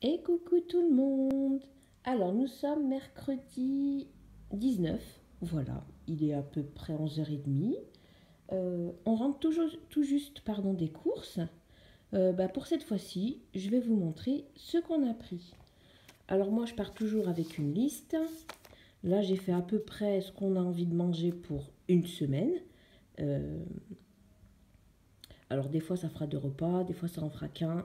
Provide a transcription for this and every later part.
Et coucou tout le monde Alors nous sommes mercredi 19, voilà, il est à peu près 11h30. Euh, on rentre tout juste pardon, des courses. Euh, bah, pour cette fois-ci, je vais vous montrer ce qu'on a pris. Alors moi je pars toujours avec une liste. Là j'ai fait à peu près ce qu'on a envie de manger pour une semaine. Euh, alors des fois ça fera deux repas, des fois ça en fera qu'un.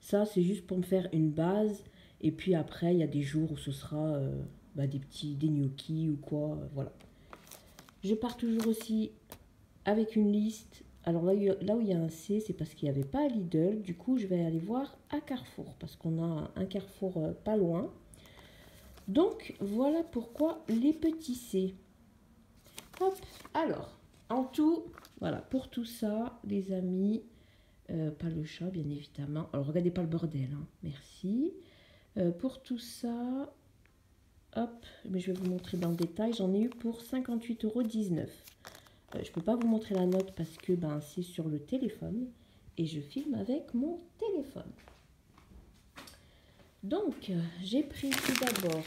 Ça, c'est juste pour me faire une base. Et puis après, il y a des jours où ce sera euh, bah, des petits des gnocchis ou quoi. Euh, voilà. Je pars toujours aussi avec une liste. Alors là, où il y a un C, c'est parce qu'il n'y avait pas Lidl. Du coup, je vais aller voir à Carrefour. Parce qu'on a un Carrefour euh, pas loin. Donc, voilà pourquoi les petits C. Hop, alors, en tout, voilà, pour tout ça, les amis, euh, pas le chat, bien évidemment. Alors, regardez pas le bordel, hein. merci. Euh, pour tout ça, hop, mais je vais vous montrer dans le détail. J'en ai eu pour 58,19 euros. Euh, je peux pas vous montrer la note parce que ben, c'est sur le téléphone. Et je filme avec mon téléphone. Donc, j'ai pris tout d'abord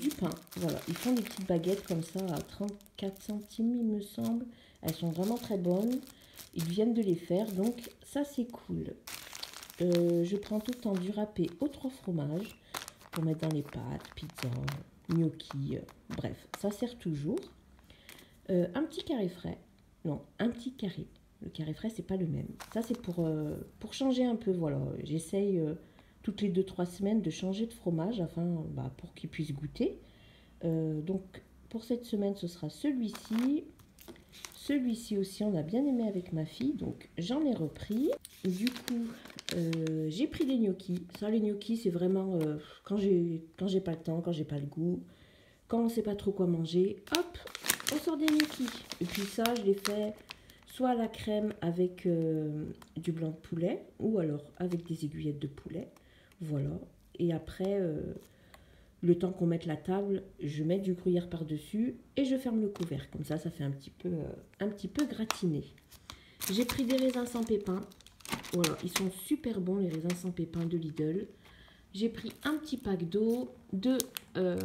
du pain. Voilà, ils font des petites baguettes comme ça à 34 centimes, il me semble. Elles sont vraiment très bonnes. Ils viennent de les faire, donc ça c'est cool. Euh, je prends tout le temps du râpé au trois fromages pour mettre dans les pâtes, pizza, gnocchi, euh, bref, ça sert toujours. Euh, un petit carré frais, non, un petit carré. Le carré frais, c'est pas le même. Ça, c'est pour, pour changer un peu, voilà. J'essaye toutes les 2-3 semaines de changer de fromage afin bah, pour qu'il puisse goûter. donc, pour cette semaine, ce sera celui-ci. Celui-ci aussi, on a bien aimé avec ma fille, donc j'en ai repris. Du coup, euh, j'ai pris des gnocchis. Ça, les gnocchis, c'est vraiment euh, quand j'ai pas le temps, quand j'ai pas le goût, quand on sait pas trop quoi manger, hop, on sort des gnocchis. Et puis ça, je les fais soit à la crème avec euh, du blanc de poulet, ou alors avec des aiguillettes de poulet. Voilà. Et après, le temps qu'on mette la table, je mets du gruyère par-dessus et je ferme le couvercle. Comme ça, ça fait un petit peu, euh, un petit peu gratiné. J'ai pris des raisins sans pépins. Voilà, ils sont super bons les raisins sans pépins de Lidl. J'ai pris un petit pack d'eau, de euh,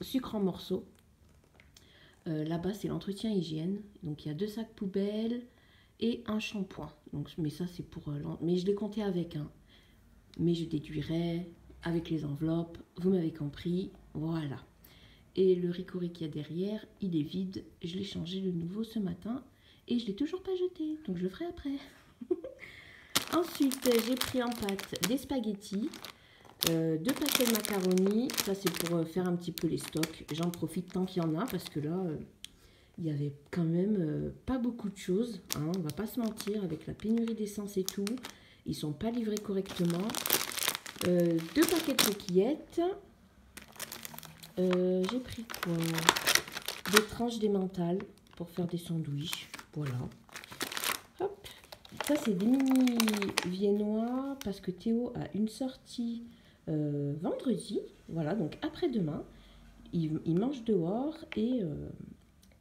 sucre en morceaux. Euh, là-bas, c'est l'entretien hygiène. Donc, il y a deux sacs poubelles et un shampoing. Mais ça, c'est pour... mais je l'ai compté avec un. Mais je déduirai avec les enveloppes, vous m'avez compris, voilà. Et le ricori qu'il y a derrière, il est vide, je l'ai changé de nouveau ce matin et je l'ai toujours pas jeté, donc je le ferai après. Ensuite, j'ai pris en pâte des spaghettis, euh, deux paquets de macaroni, ça c'est pour euh, faire un petit peu les stocks, j'en profite tant qu'il y en a parce que là, euh, il y avait quand même pas beaucoup de choses, hein, on va pas se mentir, avec la pénurie d'essence et tout, ils sont pas livrés correctement. Euh, deux paquets de coquillettes. Euh, j'ai pris quoi? Des tranches d'émental pour faire des sandwichs. Voilà. Hop. Ça, c'est des mini viennois parce que Théo a une sortie euh, vendredi. Voilà, donc après-demain. Il, mange dehors et,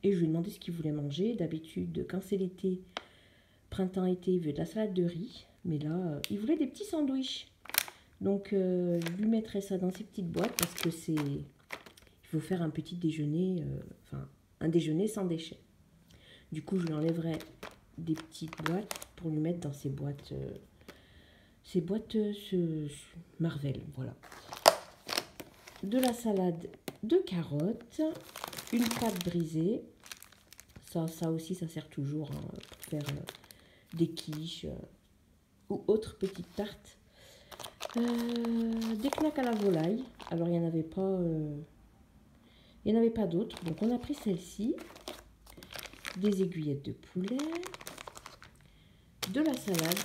et je lui ai demandé ce qu'il voulait manger. D'habitude, quand c'est l'été, printemps-été, il veut de la salade de riz. Mais là, il voulait des petits sandwichs. Donc, euh, je lui mettrai ça dans ces petites boîtes parce que c'est... Il faut faire un petit déjeuner, euh, enfin, un déjeuner sans déchets. Du coup, je lui enlèverai des petites boîtes pour lui mettre dans ces boîtes... Euh, boîtes Marvel, voilà. De la salade de carottes, une pâte brisée. Ça, ça aussi, ça sert toujours hein, pour faire des quiches ou autres petites tartes euh, des knacks à la volaille. Alors, il n'y en avait pas... Euh, il n'y en avait pas d'autres. Donc, on a pris celle-ci. Des aiguillettes de poulet. De la salade.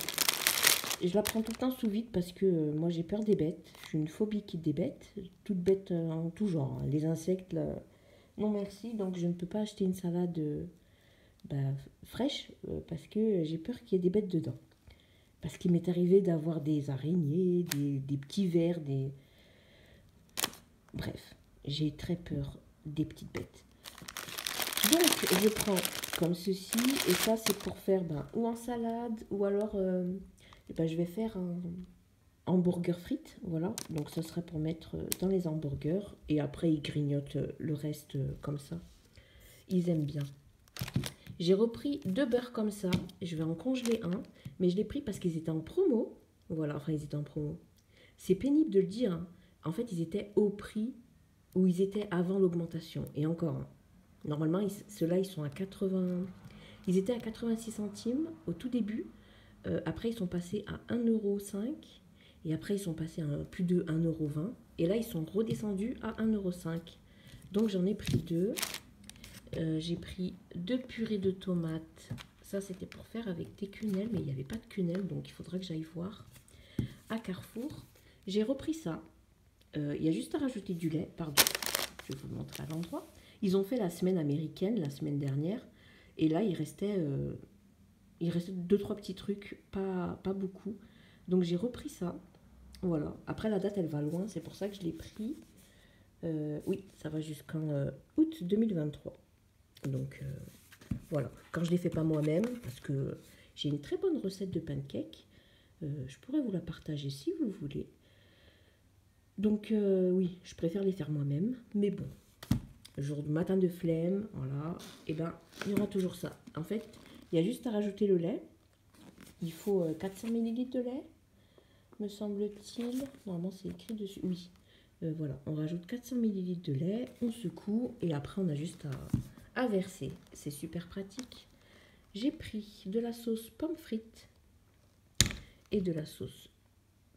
Je la prends tout le temps sous vide parce que euh, moi, j'ai peur des bêtes. J'ai une phobie qui des bêtes. Toutes bêtes en tout genre. Hein. Les insectes, non merci. Donc, je ne peux pas acheter une salade bah, fraîche parce que j'ai peur qu'il y ait des bêtes dedans. Parce qu'il m'est arrivé d'avoir des araignées, des, petits vers, des... Bref, j'ai très peur des petites bêtes. Donc, je prends comme ceci, et ça, c'est pour faire ben, ou en salade, ou alors, euh, ben, je vais faire hamburger frites, voilà. Donc ce serait pour mettre dans les hamburgers. Et après, ils grignotent le reste comme ça. Ils aiment bien. J'ai repris deux beurres comme ça. Je vais en congeler un. Mais je l'ai pris parce qu'ils étaient en promo. Voilà, enfin ils étaient en promo. C'est pénible de le dire. Hein. En fait, ils étaient au prix où ils étaient avant l'augmentation. Et encore, hein. normalement, ceux-là, ils sont à 80... Ils étaient à 86 centimes au tout début. Euh, après, ils sont passés à 1,05€. Et après, ils sont passés à plus de 1,20€. Et là, ils sont redescendus à 1,05€. Donc, j'en ai pris deux. Euh, j'ai pris deux purées de tomates. Ça, c'était pour faire avec des quenelles, mais il n'y avait pas de quenelles, donc il faudra que j'aille voir à Carrefour. J'ai repris ça. Euh, il y a juste à rajouter du lait. Pardon, je vais vous montrer à l'endroit. Ils ont fait la semaine américaine la semaine dernière. Et là, il restait, euh, il restait deux, trois petits trucs, pas, pas beaucoup. Donc j'ai repris ça. Voilà. Après, la date, elle va loin. C'est pour ça que je l'ai pris. oui, ça va jusqu'en août 2023. Donc euh, voilà, quand je ne les fais pas moi-même, parce que j'ai une très bonne recette de pancake, euh, je pourrais vous la partager si vous voulez. Donc euh, oui, je préfère les faire moi-même, mais bon, jour de matin de flemme, voilà, et eh ben il y aura toujours ça. En fait, il y a juste à rajouter le lait. Il faut 400 ml de lait, me semble-t-il. Normalement, c'est écrit dessus. Oui, voilà, on rajoute 400 ml de lait, on secoue et après on a juste à, verser. C'est super pratique. J'ai pris de la sauce pomme frites et de la sauce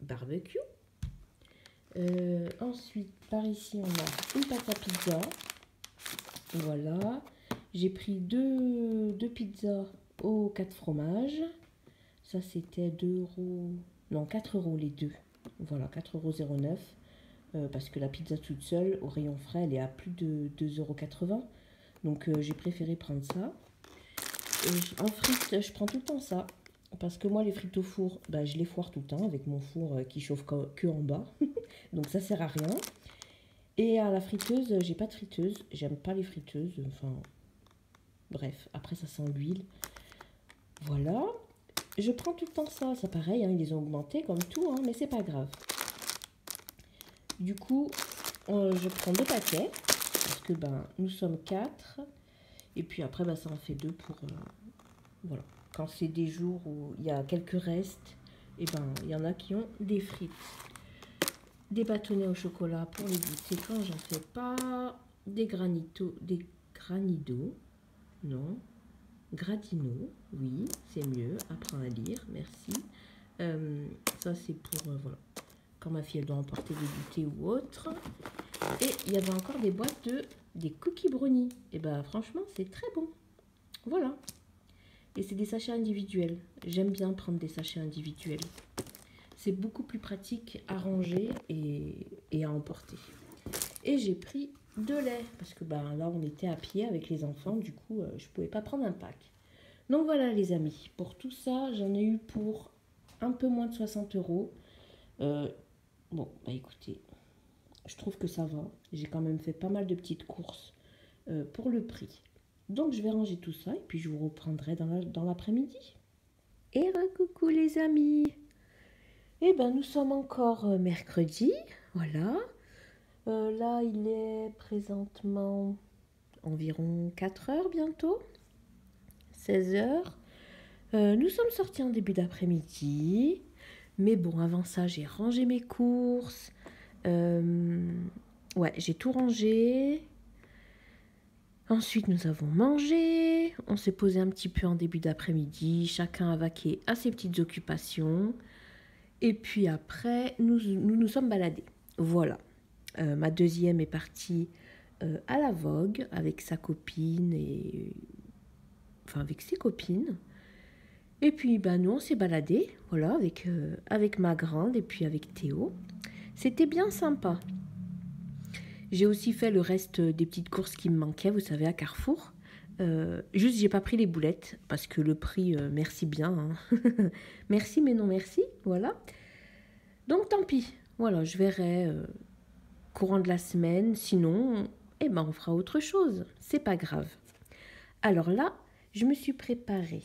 barbecue. Euh, ensuite, par ici, on a une pâte à pizza. Voilà. J'ai pris deux, deux pizzas aux 4 fromages. Ça, c'était 2 euros. Non, 4 euros les deux. Voilà, 4,09 euros. Euh, parce que la pizza toute seule, au rayon frais, elle est à plus de 2,80 euros. Donc euh, j'ai préféré prendre ça. en frites, je prends tout le temps ça. Parce que moi, les frites au four, bah, je les foire tout le temps avec mon four euh, qui chauffe que, en bas. Donc ça sert à rien. Et à la friteuse, j'ai pas de friteuse. J'aime pas les friteuses. Enfin, bref, après ça sent l'huile. Voilà. Je prends tout le temps ça. Ça pareil, hein, ils les ont augmentés comme tout, hein, mais c'est pas grave. Du coup, euh, je prends deux paquets ben, nous sommes quatre. Et puis après, ben, ça en fait deux pour... Euh, voilà. Quand c'est des jours où il y a quelques restes, et ben il y en a qui ont des frites. Des bâtonnets au chocolat pour les goûter quand j'en fais pas. Des granitos, des granidos, non. Gradino, oui, c'est mieux. Apprends à lire, merci. Euh, ça, c'est pour, euh, voilà, quand ma fille elle doit emporter des goûters ou autre. Et il y avait encore des boîtes de des cookies brownies. Et ben franchement, c'est très bon. Voilà. Et c'est des sachets individuels. J'aime bien prendre des sachets individuels. C'est beaucoup plus pratique à ranger et, à emporter. Et j'ai pris de lait parce que ben, là on était à pied avec les enfants, du coup euh, je pouvais pas prendre un pack. Donc voilà les amis, pour tout ça j'en ai eu pour un peu moins de 60 euros. Euh, bon, bah écoutez, je trouve que ça va. J'ai quand même fait pas mal de petites courses euh, pour le prix. Donc je vais ranger tout ça et puis je vous reprendrai dans l'après-midi. et coucou les amis Eh ben nous sommes encore euh, mercredi, voilà. Euh, là il est présentement environ 4 heures bientôt, 16 heures. nous sommes sortis en début d'après-midi. Mais bon, avant ça, j'ai rangé mes courses. Euh, ouais, j'ai tout rangé. Ensuite, nous avons mangé. On s'est posé un petit peu en début d'après-midi. Chacun a vaqué à ses petites occupations. Et puis après, nous nous, sommes baladés. Voilà. Euh, ma deuxième est partie euh, à la Vogue avec sa copine et. Enfin, avec ses copines. Et puis, ben, nous, on s'est baladés, voilà, avec, avec ma grande et puis avec Théo. C'était bien sympa. J'ai aussi fait le reste des petites courses qui me manquaient, vous savez, à Carrefour. Euh, juste, j'ai pas pris les boulettes parce que le prix, euh, merci bien. Hein. merci, mais non merci. Voilà. Donc, tant pis. Voilà, je verrai euh, courant de la semaine. Sinon, eh ben, on fera autre chose. C'est pas grave. Alors là, je me suis préparé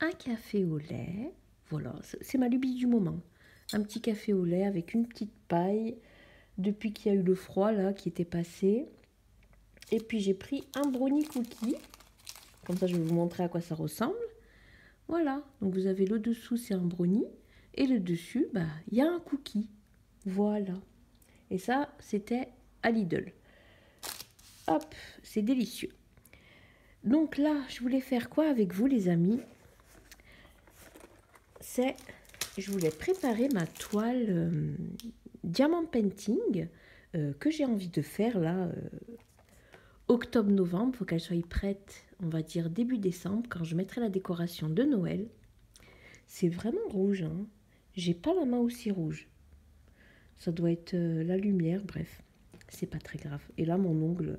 un café au lait. Voilà, c'est ma lubie du moment un petit café au lait avec une petite paille depuis qu'il y a eu le froid là qui était passé. Et puis j'ai pris un brownie cookie. Comme ça, je vais vous montrer à quoi ça ressemble. Voilà, donc vous avez le dessous, c'est un brownie. Et le dessus, bah, il y a un cookie. Voilà. Et ça, c'était à Lidl. Hop, c'est délicieux. Donc là, je voulais faire quoi avec vous, les amis? C'est, je voulais préparer ma toile euh, diamant painting euh, que j'ai envie de faire là, euh, octobre-novembre. Il faut qu'elle soit prête, on va dire début décembre, quand je mettrai la décoration de Noël. C'est vraiment rouge, hein. J'ai pas la main aussi rouge. Ça doit être la lumière, bref. C'est pas très grave. Et là, mon ongle,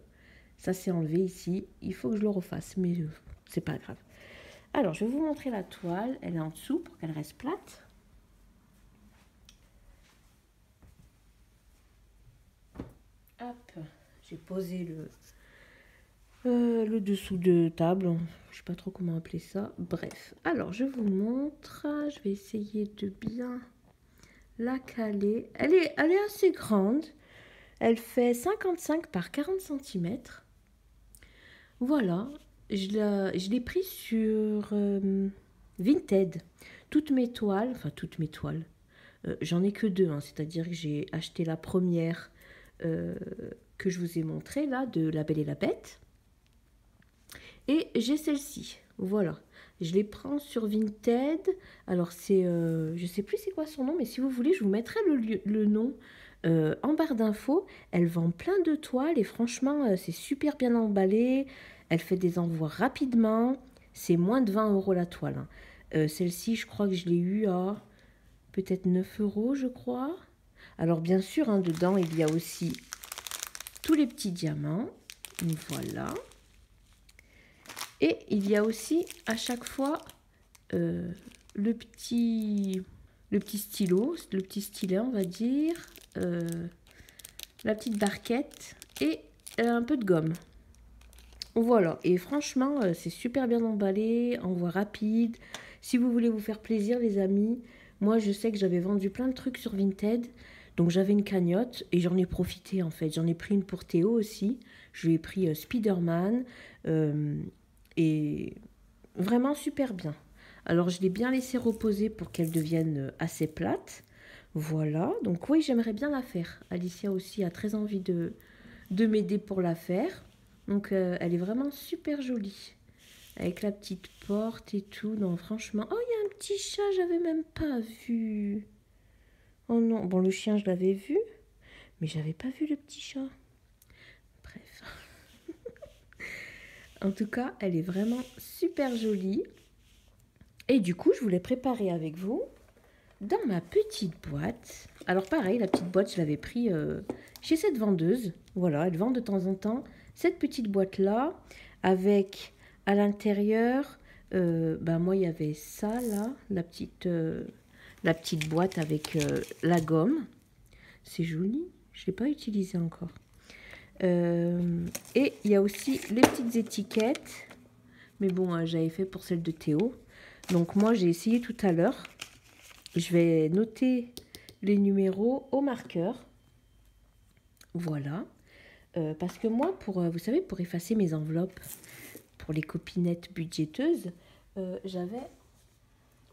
ça s'est enlevé ici. Il faut que je le refasse, mais euh, c'est pas grave. Alors, je vais vous montrer la toile. Elle est en dessous pour qu'elle reste plate. J'ai posé le, euh, le dessous de table. Je sais pas trop comment appeler ça. Bref, alors je vous montre. Je vais essayer de bien la caler. Elle est, elle est assez grande. Elle fait 55 par 40 cm. Voilà, je l'ai pris sur euh, Vinted. Toutes mes toiles, enfin toutes mes toiles, euh, j'en ai que deux, hein, c'est-à-dire que j'ai acheté la première euh, que je vous ai montrée là, de La Belle et la Bête. Et j'ai celle-ci, voilà. Je les prends sur Vinted. Alors c'est, je sais plus c'est quoi son nom, mais si vous voulez, je vous mettrai le, nom euh, en barre d'infos, elle vend plein de toiles et franchement, euh, c'est super bien emballé. Elle fait des envois rapidement. C'est moins de 20 euros la toile. Hein. Euh, celle-ci, je crois que je l'ai eu à peut-être 9 euros, je crois. Alors bien sûr, hein, dedans, il y a aussi tous les petits diamants. Voilà. Et il y a aussi à chaque fois le petit le stylo, le petit stylet, on va dire, euh, la petite barquette et euh, un peu de gomme. Voilà, et franchement, euh, c'est super bien emballé, envoi rapide. Si vous voulez vous faire plaisir, les amis, moi je sais que j'avais vendu plein de trucs sur Vinted. Donc j'avais une cagnotte et j'en ai profité en fait. J'en ai pris une pour Théo aussi. Je lui ai pris Spider-Man. et vraiment super bien. Alors je l'ai bien laissé reposer pour qu'elle devienne euh, assez plate. Voilà, donc oui, j'aimerais bien la faire. Alicia aussi a très envie de, de m'aider pour la faire. Donc euh, elle est vraiment super jolie. Avec la petite porte et tout. Non, franchement. Oh, il y a un petit chat, j'avais même pas vu. Oh non, bon, le chien, je l'avais vu. Mais j'avais pas vu le petit chat. Bref. en tout cas, elle est vraiment super jolie. Et du coup, je voulais préparer avec vous dans ma petite boîte. Alors pareil, la petite boîte, je l'avais pris euh, chez cette vendeuse. Voilà, elle vend de temps en temps cette petite boîte-là avec à l'intérieur, euh, bah moi il y avait ça là, la petite, euh, la petite boîte avec la gomme. C'est joli, je ne l'ai pas utilisé encore. et il y a aussi les petites étiquettes. Mais bon, j'avais fait pour celle de Théo. Donc moi, j'ai essayé tout à l'heure. Je vais noter les numéros au marqueur. Voilà. Euh, parce que moi, pour, euh, vous savez, pour effacer mes enveloppes, pour les copinettes budgéteuses, euh, j'avais,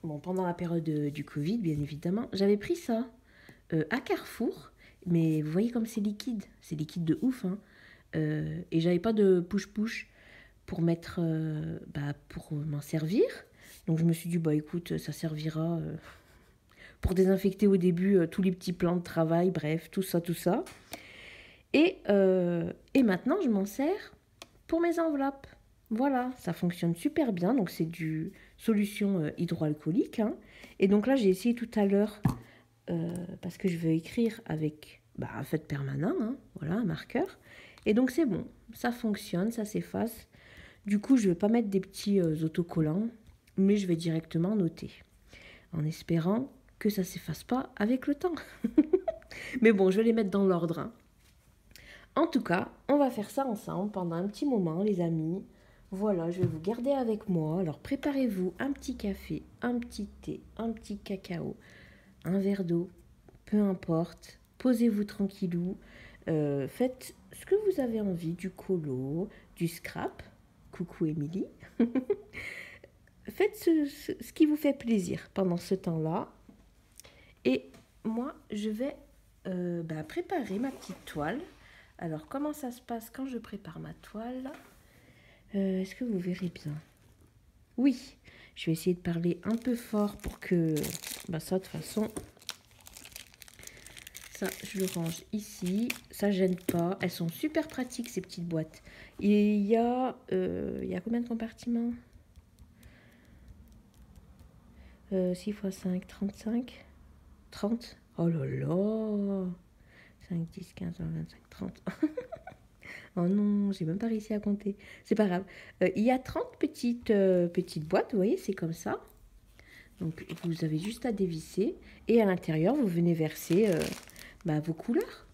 bon, pendant la période du Covid, bien évidemment, j'avais pris ça à Carrefour. Mais vous voyez comme c'est liquide. C'est liquide de ouf. Hein. et j'avais pas de push-push pour mettre, bah, pour m'en servir. Donc je me suis dit, bah écoute, ça servira euh, pour désinfecter au début euh, tous les petits plans de travail, bref, tout ça, tout ça. Et, euh, et maintenant, je m'en sers pour mes enveloppes. Voilà, ça fonctionne super bien. Donc c'est du solution hydroalcoolique. Hein. Et donc là, j'ai essayé tout à l'heure, parce que je veux écrire avec bah, un fait permanent, hein, voilà, un marqueur. Et donc c'est bon, ça fonctionne, ça s'efface. Du coup, je ne vais pas mettre des petits autocollants mais je vais directement noter, en espérant que ça s'efface pas avec le temps. mais bon, je vais les mettre dans l'ordre. Hein. En tout cas, on va faire ça ensemble pendant un petit moment, les amis. Voilà, je vais vous garder avec moi. Alors préparez-vous un petit café, un petit thé, un petit cacao, un verre d'eau, peu importe, posez-vous tranquillou, euh, faites ce que vous avez envie, du colo, du scrap, coucou Émilie, faites ce, qui vous fait plaisir pendant ce temps-là. Et moi, je vais euh, bah, préparer ma petite toile. Alors, comment ça se passe quand je prépare ma toile? Euh, Est-ce que vous verrez bien? Oui, je vais essayer de parler un peu fort pour que bah, ça, de toute façon, ça, je le range ici. Ça gêne pas. Elles sont super pratiques, ces petites boîtes. Il y a, euh, il y a combien de compartiments? 6 x 5, 35 30 Oh là là 5, 10, 15, 20, 25, 30. Oh non, j'ai même pas réussi à compter. C'est pas grave. Euh, il y a 30 petites, euh, petites boîtes, vous voyez, c'est comme ça. Donc, vous avez juste à dévisser. Et à l'intérieur, vous venez verser bah, vos couleurs.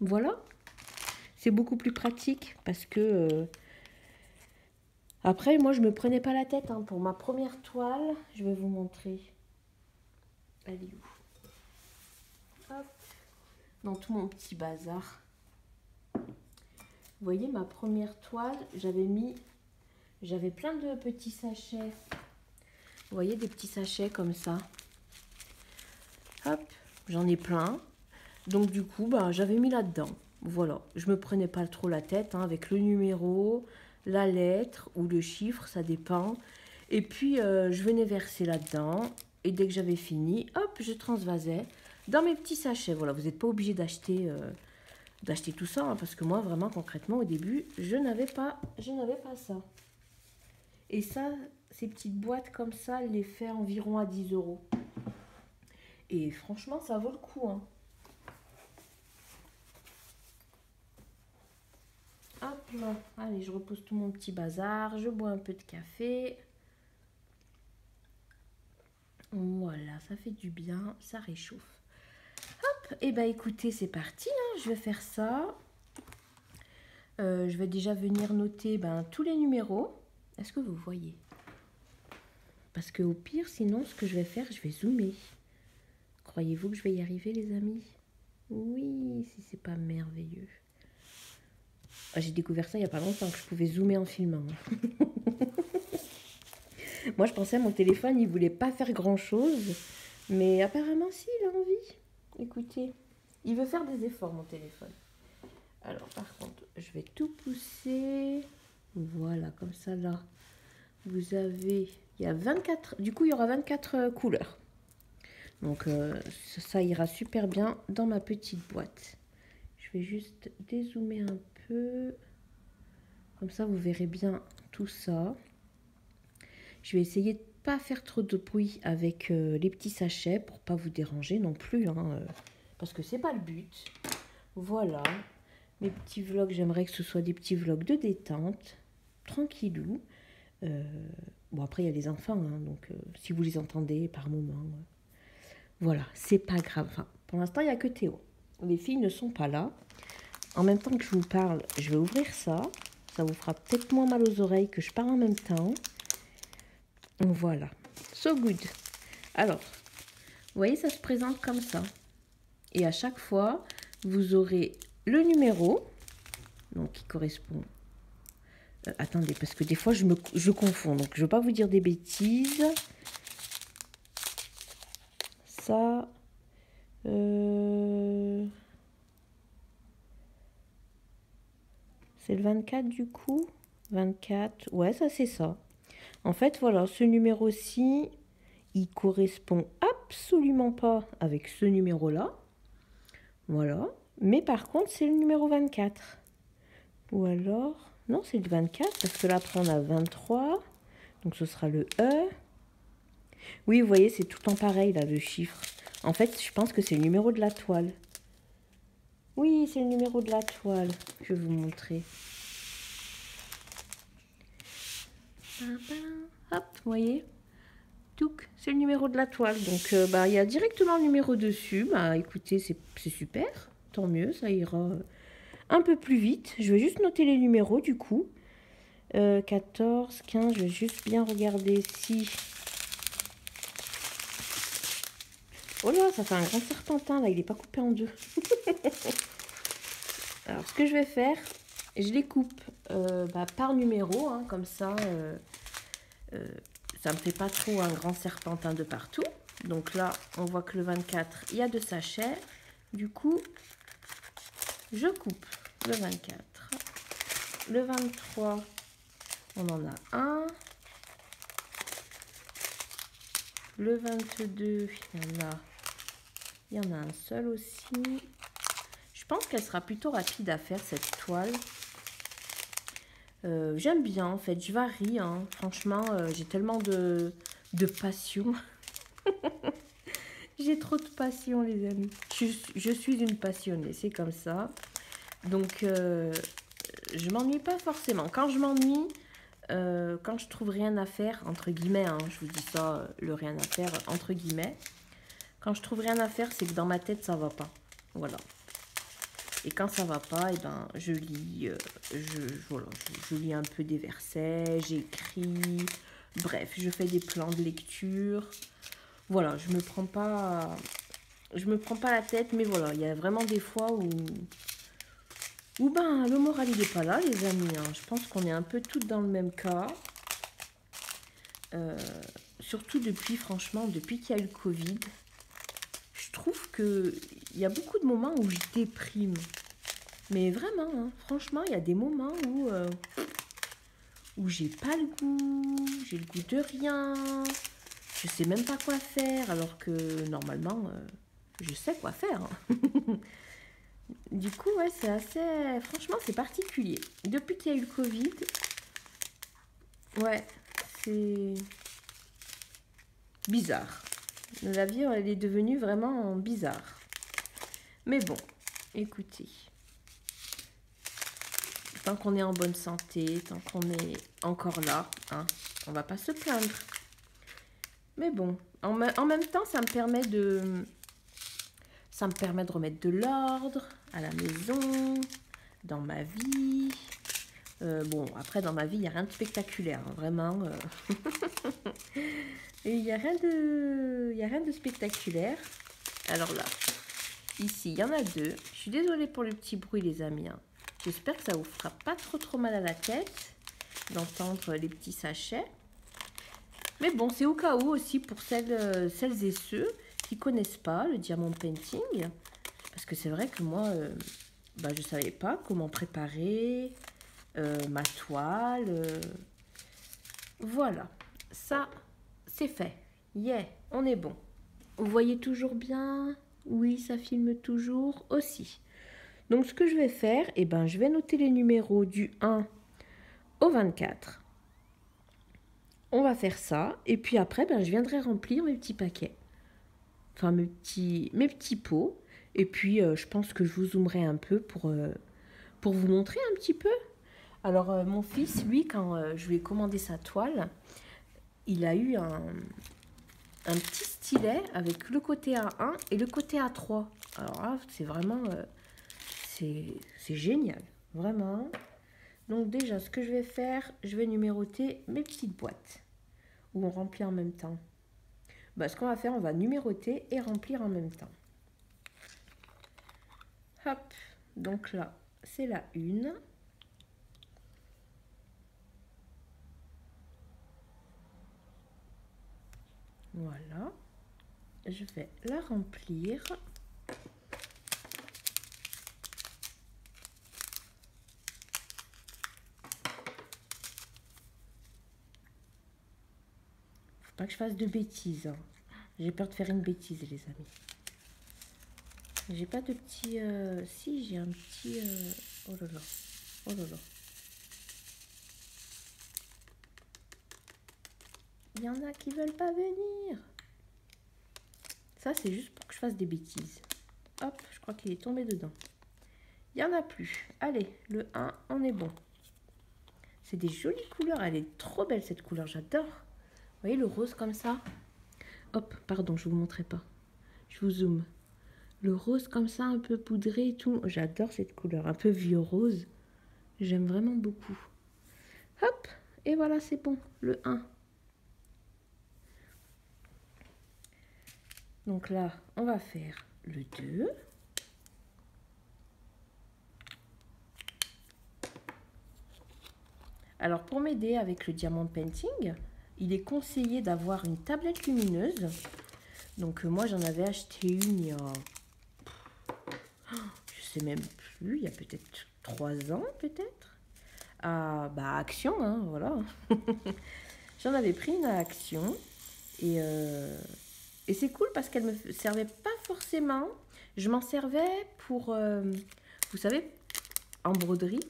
Voilà. C'est beaucoup plus pratique parce que... Euh, après, moi, je me prenais pas la tête. Hein. Pour ma première toile, je vais vous montrer. Elle est où? Dans tout mon petit bazar. Vous voyez, ma première toile, j'avais mis... J'avais plein de petits sachets. Vous voyez, des petits sachets comme ça. Hop, j'en ai plein. Donc du coup, bah, j'avais mis là-dedans. Voilà, je me prenais pas trop la tête hein, avec le numéro, la lettre ou le chiffre, ça dépend. Et puis, euh, je venais verser là-dedans. Et dès que j'avais fini, hop, je transvasais dans mes petits sachets. Voilà, vous n'êtes pas obligé d'acheter euh, d'acheter tout ça. Hein, parce que moi, vraiment, concrètement, au début, je n'avais pas, je n'avais pas ça. Et ça, ces petites boîtes comme ça, les fait environ à 10 euros. Et franchement, ça vaut le coup. Hein. Hop. Allez, je repose tout mon petit bazar. Je bois un peu de café. Voilà, ça fait du bien. Ça réchauffe. Et eh ben écoutez, c'est parti. Hein. Je vais faire ça. Euh, je vais déjà venir noter ben, tous les numéros. Est-ce que vous voyez? Parce que au pire, sinon, ce que je vais faire, je vais zoomer. Croyez-vous que je vais y arriver, les amis? Oui, si c'est pas merveilleux. Ah, j'ai découvert ça il n'y a pas longtemps, que je pouvais zoomer en filmant. Moi, je pensais à mon téléphone, il voulait pas faire grand-chose. Mais apparemment, si, il a envie. Écoutez, il veut faire des efforts, mon téléphone. Alors, par contre, je vais tout pousser. Voilà, comme ça, là. Vous avez... Il y a 24... Du coup, il y aura 24 euh, couleurs. Donc, euh, ça ira super bien dans ma petite boîte. Je vais juste dézoomer un peu. Comme ça, vous verrez bien tout ça. Je vais essayer de pas faire trop de bruit avec euh, les petits sachets pour pas vous déranger non plus. Hein, euh, parce que c'est pas le but. Voilà. Mes petits vlogs, j'aimerais que ce soit des petits vlogs de détente. Tranquillou. Euh, bon, après, il y a les enfants. Hein, donc, si vous les entendez par moment. voilà, c'est pas grave. Enfin, pour l'instant, il n'y a que Théo. Les filles ne sont pas là. En même temps que je vous parle, je vais ouvrir ça. Ça vous fera peut-être moins mal aux oreilles que je parle en même temps. Voilà. So good. Alors, vous voyez, ça se présente comme ça. Et à chaque fois, vous aurez le numéro, donc qui correspond... Euh, attendez, parce que des fois, je, me, je confonds. Donc, je ne veux pas vous dire des bêtises. Ça... Euh... C'est le 24 du coup? 24, ouais, ça c'est ça. En fait, voilà, ce numéro-ci, il correspond absolument pas avec ce numéro-là. Voilà. Mais par contre, c'est le numéro 24. Ou alors, non, c'est le 24, parce que là, après, on a 23. Donc, ce sera le E. Oui, vous voyez, c'est tout en pareil, là, le chiffre. En fait, je pense que c'est le numéro de la toile. Oui, c'est le numéro de la toile. Je vais vous montrer. Hop, vous voyez c'est le numéro de la toile. Donc, euh, bah, il y a directement le numéro dessus. Bah, écoutez, c'est super. Tant mieux, ça ira un peu plus vite. Je vais juste noter les numéros, du coup. 14, euh, 15, je vais juste bien regarder si... Oh là, ça fait un grand serpentin, là. Il n'est pas coupé en deux. Alors, ce que je vais faire, je les coupe euh, bah, par numéro, hein, comme ça, euh, euh, ça me fait pas trop un grand serpentin de partout. Donc là, on voit que le 24, il y a deux sachets. Du coup, je coupe le 24. Le 23, on en a un. Le 22, il y en a, il y en a un seul aussi. Je pense qu'elle sera plutôt rapide à faire cette toile. Euh, j'aime bien en fait, je varie. Hein. Franchement, euh, j'ai tellement de, passion. j'ai trop de passion les amis. Je, suis une passionnée, c'est comme ça. Donc, euh, je m'ennuie pas forcément. Quand je m'ennuie, quand je trouve rien à faire, entre guillemets, hein, je vous dis ça, le rien à faire, entre guillemets. Quand je trouve rien à faire, c'est que dans ma tête, ça va pas. Voilà. Et quand ça va pas, et eh ben, je lis, euh, je, lis un peu des versets, j'écris, bref, je fais des plans de lecture. Voilà, je me prends pas, je me prends pas la tête, mais voilà, il y a vraiment des fois où, où ben, le moral il pas là, les amis. Hein. Je pense qu'on est un peu toutes dans le même cas. Euh, surtout depuis, franchement, depuis qu'il y a eu le Covid, je trouve que il y a beaucoup de moments où je déprime. Mais vraiment, hein, franchement, il y a des moments où, euh, où j'ai pas le goût, j'ai le goût de rien, je sais même pas quoi faire, alors que normalement, euh, je sais quoi faire. Hein. du coup, ouais, c'est assez. Franchement, c'est particulier. Depuis qu'il y a eu le Covid, ouais, c'est bizarre. La vie, elle est devenue vraiment bizarre. Mais bon, écoutez, tant qu'on est en bonne santé, tant qu'on est encore là, hein, on va pas se plaindre. Mais bon, en, même temps, ça me permet de... Ça me permet de remettre de l'ordre à la maison, dans ma vie. Euh, bon, après, dans ma vie, il n'y a rien de spectaculaire, hein, vraiment. Euh. Il n'y a, rien de... a rien de spectaculaire. Alors là, Ici, il y en a deux. Je suis désolée pour le petit bruit, les amis. Hein. J'espère que ça vous fera pas trop mal à la tête d'entendre les petits sachets. Mais bon, c'est au cas où aussi pour celles, euh, celles et ceux qui connaissent pas le diamond painting. Parce que c'est vrai que moi, euh, bah, je savais pas comment préparer ma toile. Voilà, ça, c'est fait. Yeah, on est bon. Vous voyez toujours bien? Oui, ça filme toujours aussi. Donc ce que je vais faire, eh ben, je vais noter les numéros du 1 au 24. On va faire ça. Et puis après, ben, je viendrai remplir mes petits paquets. Enfin, mes petits, mes petits pots. Et puis, euh, je pense que je vous zoomerai un peu pour, euh, pour vous montrer un petit peu. Alors, euh, mon fils, lui, quand je lui ai commandé sa toile, il a eu un, petit stylet avec le côté A1 et le côté A3. Alors c'est vraiment... Euh, génial, vraiment. Donc déjà, ce que je vais faire, je vais numéroter mes petites boîtes. Où on remplit en même temps. Bah, ce qu'on va faire, on va numéroter et remplir en même temps. Hop, donc là, c'est la une. Voilà. Je vais la remplir. Faut pas que je fasse de bêtises. Hein. J'ai peur de faire une bêtise, les amis. J'ai pas de petit... Euh, si, j'ai un petit... Euh, oh là là. Oh là là. Il y en a qui veulent pas venir. Ça, c'est juste pour que je fasse des bêtises. Hop, je crois qu'il est tombé dedans. Il n'y en a plus. Allez, le 1, on est bon. C'est des jolies couleurs. Elle est trop belle, cette couleur. J'adore. Vous voyez le rose comme ça? Hop, pardon, je ne vous montrerai pas. Je vous zoome. Le rose comme ça, un peu poudré et tout. J'adore cette couleur. Un peu vieux rose. J'aime vraiment beaucoup. Hop, et voilà, c'est bon. Le 1. Donc là, on va faire le 2. Alors pour m'aider avec le diamant painting, il est conseillé d'avoir une tablette lumineuse. Donc euh, moi j'en avais acheté une il y a... Je sais même plus, il y a peut-être trois ans peut-être. À bah, Action, hein, voilà. j'en avais pris une à Action. Et, euh, et c'est cool parce qu'elle me servait pas forcément. Je m'en servais pour, euh, vous savez, en broderie.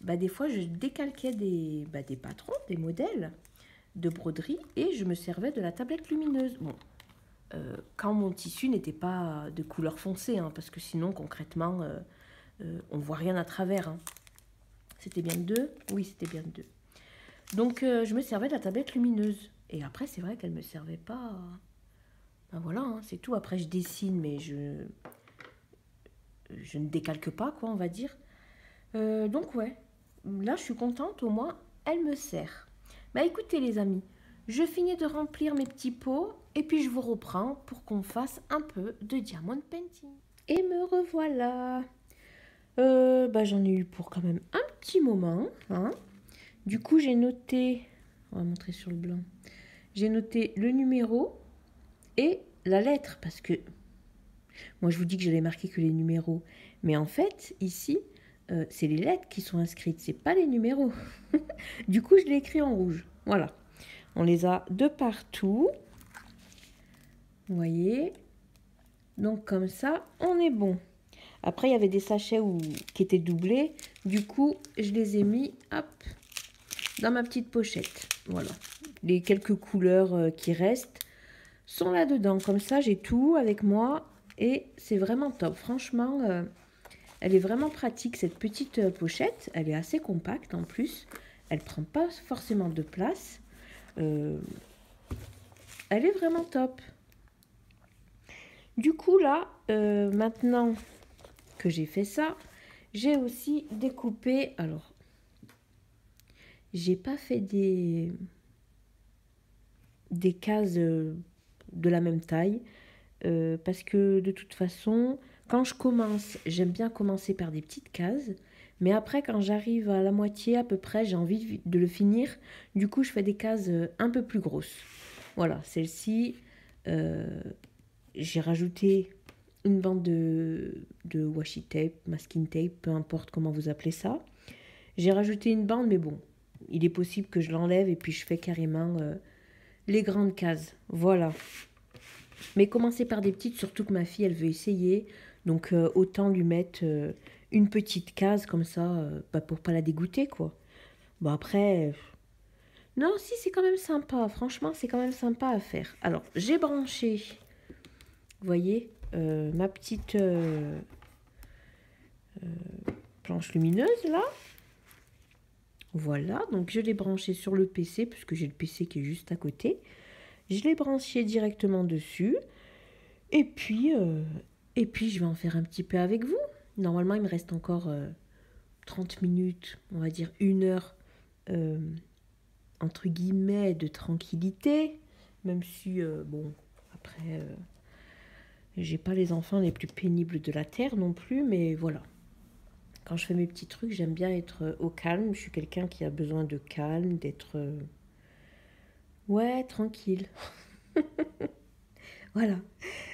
bah, des fois, je décalquais des, bah, des patrons, des modèles de broderie et je me servais de la tablette lumineuse. Bon, euh, quand mon tissu n'était pas de couleur foncée, hein, parce que sinon, concrètement, euh, euh, on voit rien à travers. Hein. C'était bien deux? Oui, c'était bien deux. Donc, je me servais de la tablette lumineuse. Et après, c'est vrai qu'elle ne me servait pas... Ben voilà, hein, c'est tout. Après, je dessine, mais je... Je ne décalque pas, quoi, on va dire. donc, ouais. Là, je suis contente, au moins, elle me sert. Bah écoutez les amis, je finis de remplir mes petits pots et puis je vous reprends pour qu'on fasse un peu de diamond painting. Et me revoilà. Euh, bah j'en ai eu pour quand même un petit moment. Hein. Du coup j'ai noté, on va montrer sur le blanc, j'ai noté le numéro et la lettre parce que moi je vous dis que j'allais marquer que les numéros. Mais en fait ici euh, c'est les lettres qui sont inscrites, c'est pas les numéros. du coup, je l'ai écrit en rouge. Voilà. On les a de partout. Vous voyez? Donc comme ça, on est bon. Après, il y avait des sachets qui étaient doublés. Du coup, je les ai mis dans ma petite pochette. Voilà. Les quelques couleurs euh, qui restent sont là-dedans. Comme ça, j'ai tout avec moi. Et c'est vraiment top. Franchement, euh, elle est vraiment pratique cette petite euh, pochette. Elle est assez compacte en plus. Elle prend pas forcément de place. Elle est vraiment top. Du coup là, maintenant que j'ai fait ça, j'ai aussi découpé. Alors, j'ai pas fait des des cases de la même taille parce que de toute façon quand je commence, j'aime bien commencer par des petites cases. Mais après, quand j'arrive à la moitié à peu près, j'ai envie de le finir. Du coup, je fais des cases euh, un peu plus grosses. Voilà, celle-ci, euh, j'ai rajouté une bande de, de washi tape, masking tape, peu importe comment vous appelez ça. J'ai rajouté une bande, mais bon, il est possible que je l'enlève et puis je fais carrément euh, les grandes cases. Voilà. Mais commencez par des petites, surtout que ma fille, elle veut essayer. Donc euh, autant lui mettre euh, une petite case comme ça, euh, bah, pour pas la dégoûter quoi. Bon après, non si c'est quand même sympa, franchement c'est quand même sympa à faire. Alors j'ai branché, vous voyez, ma petite planche lumineuse là. Voilà, donc je l'ai branché sur le PC, puisque j'ai le PC qui est juste à côté. Je l'ai branché directement dessus. Et puis, et puis, je vais en faire un petit peu avec vous. Normalement, il me reste encore 30 euh, minutes, on va dire une heure, euh, entre guillemets, de tranquillité. Même si, euh, bon, après, j'ai pas les enfants les plus pénibles de la Terre non plus, mais voilà. Quand je fais mes petits trucs, j'aime bien être au calme. Je suis quelqu'un qui a besoin de calme, d'être... Ouais, tranquille. Voilà.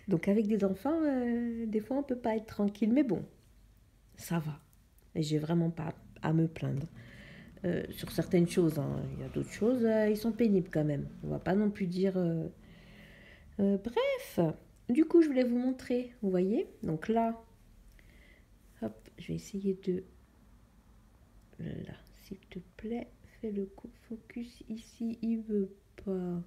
Donc avec des enfants, euh, des fois on peut pas être tranquille, mais bon, ça va. Et j'ai vraiment pas à me plaindre. Euh, sur certaines choses, hein. il y a d'autres choses, euh, ils sont pénibles quand même. On va pas non plus dire. bref, du coup, je voulais vous montrer, vous voyez. Donc là, hop, je vais essayer de. Là, s'il te plaît, fais le focus ici. Il veut pas.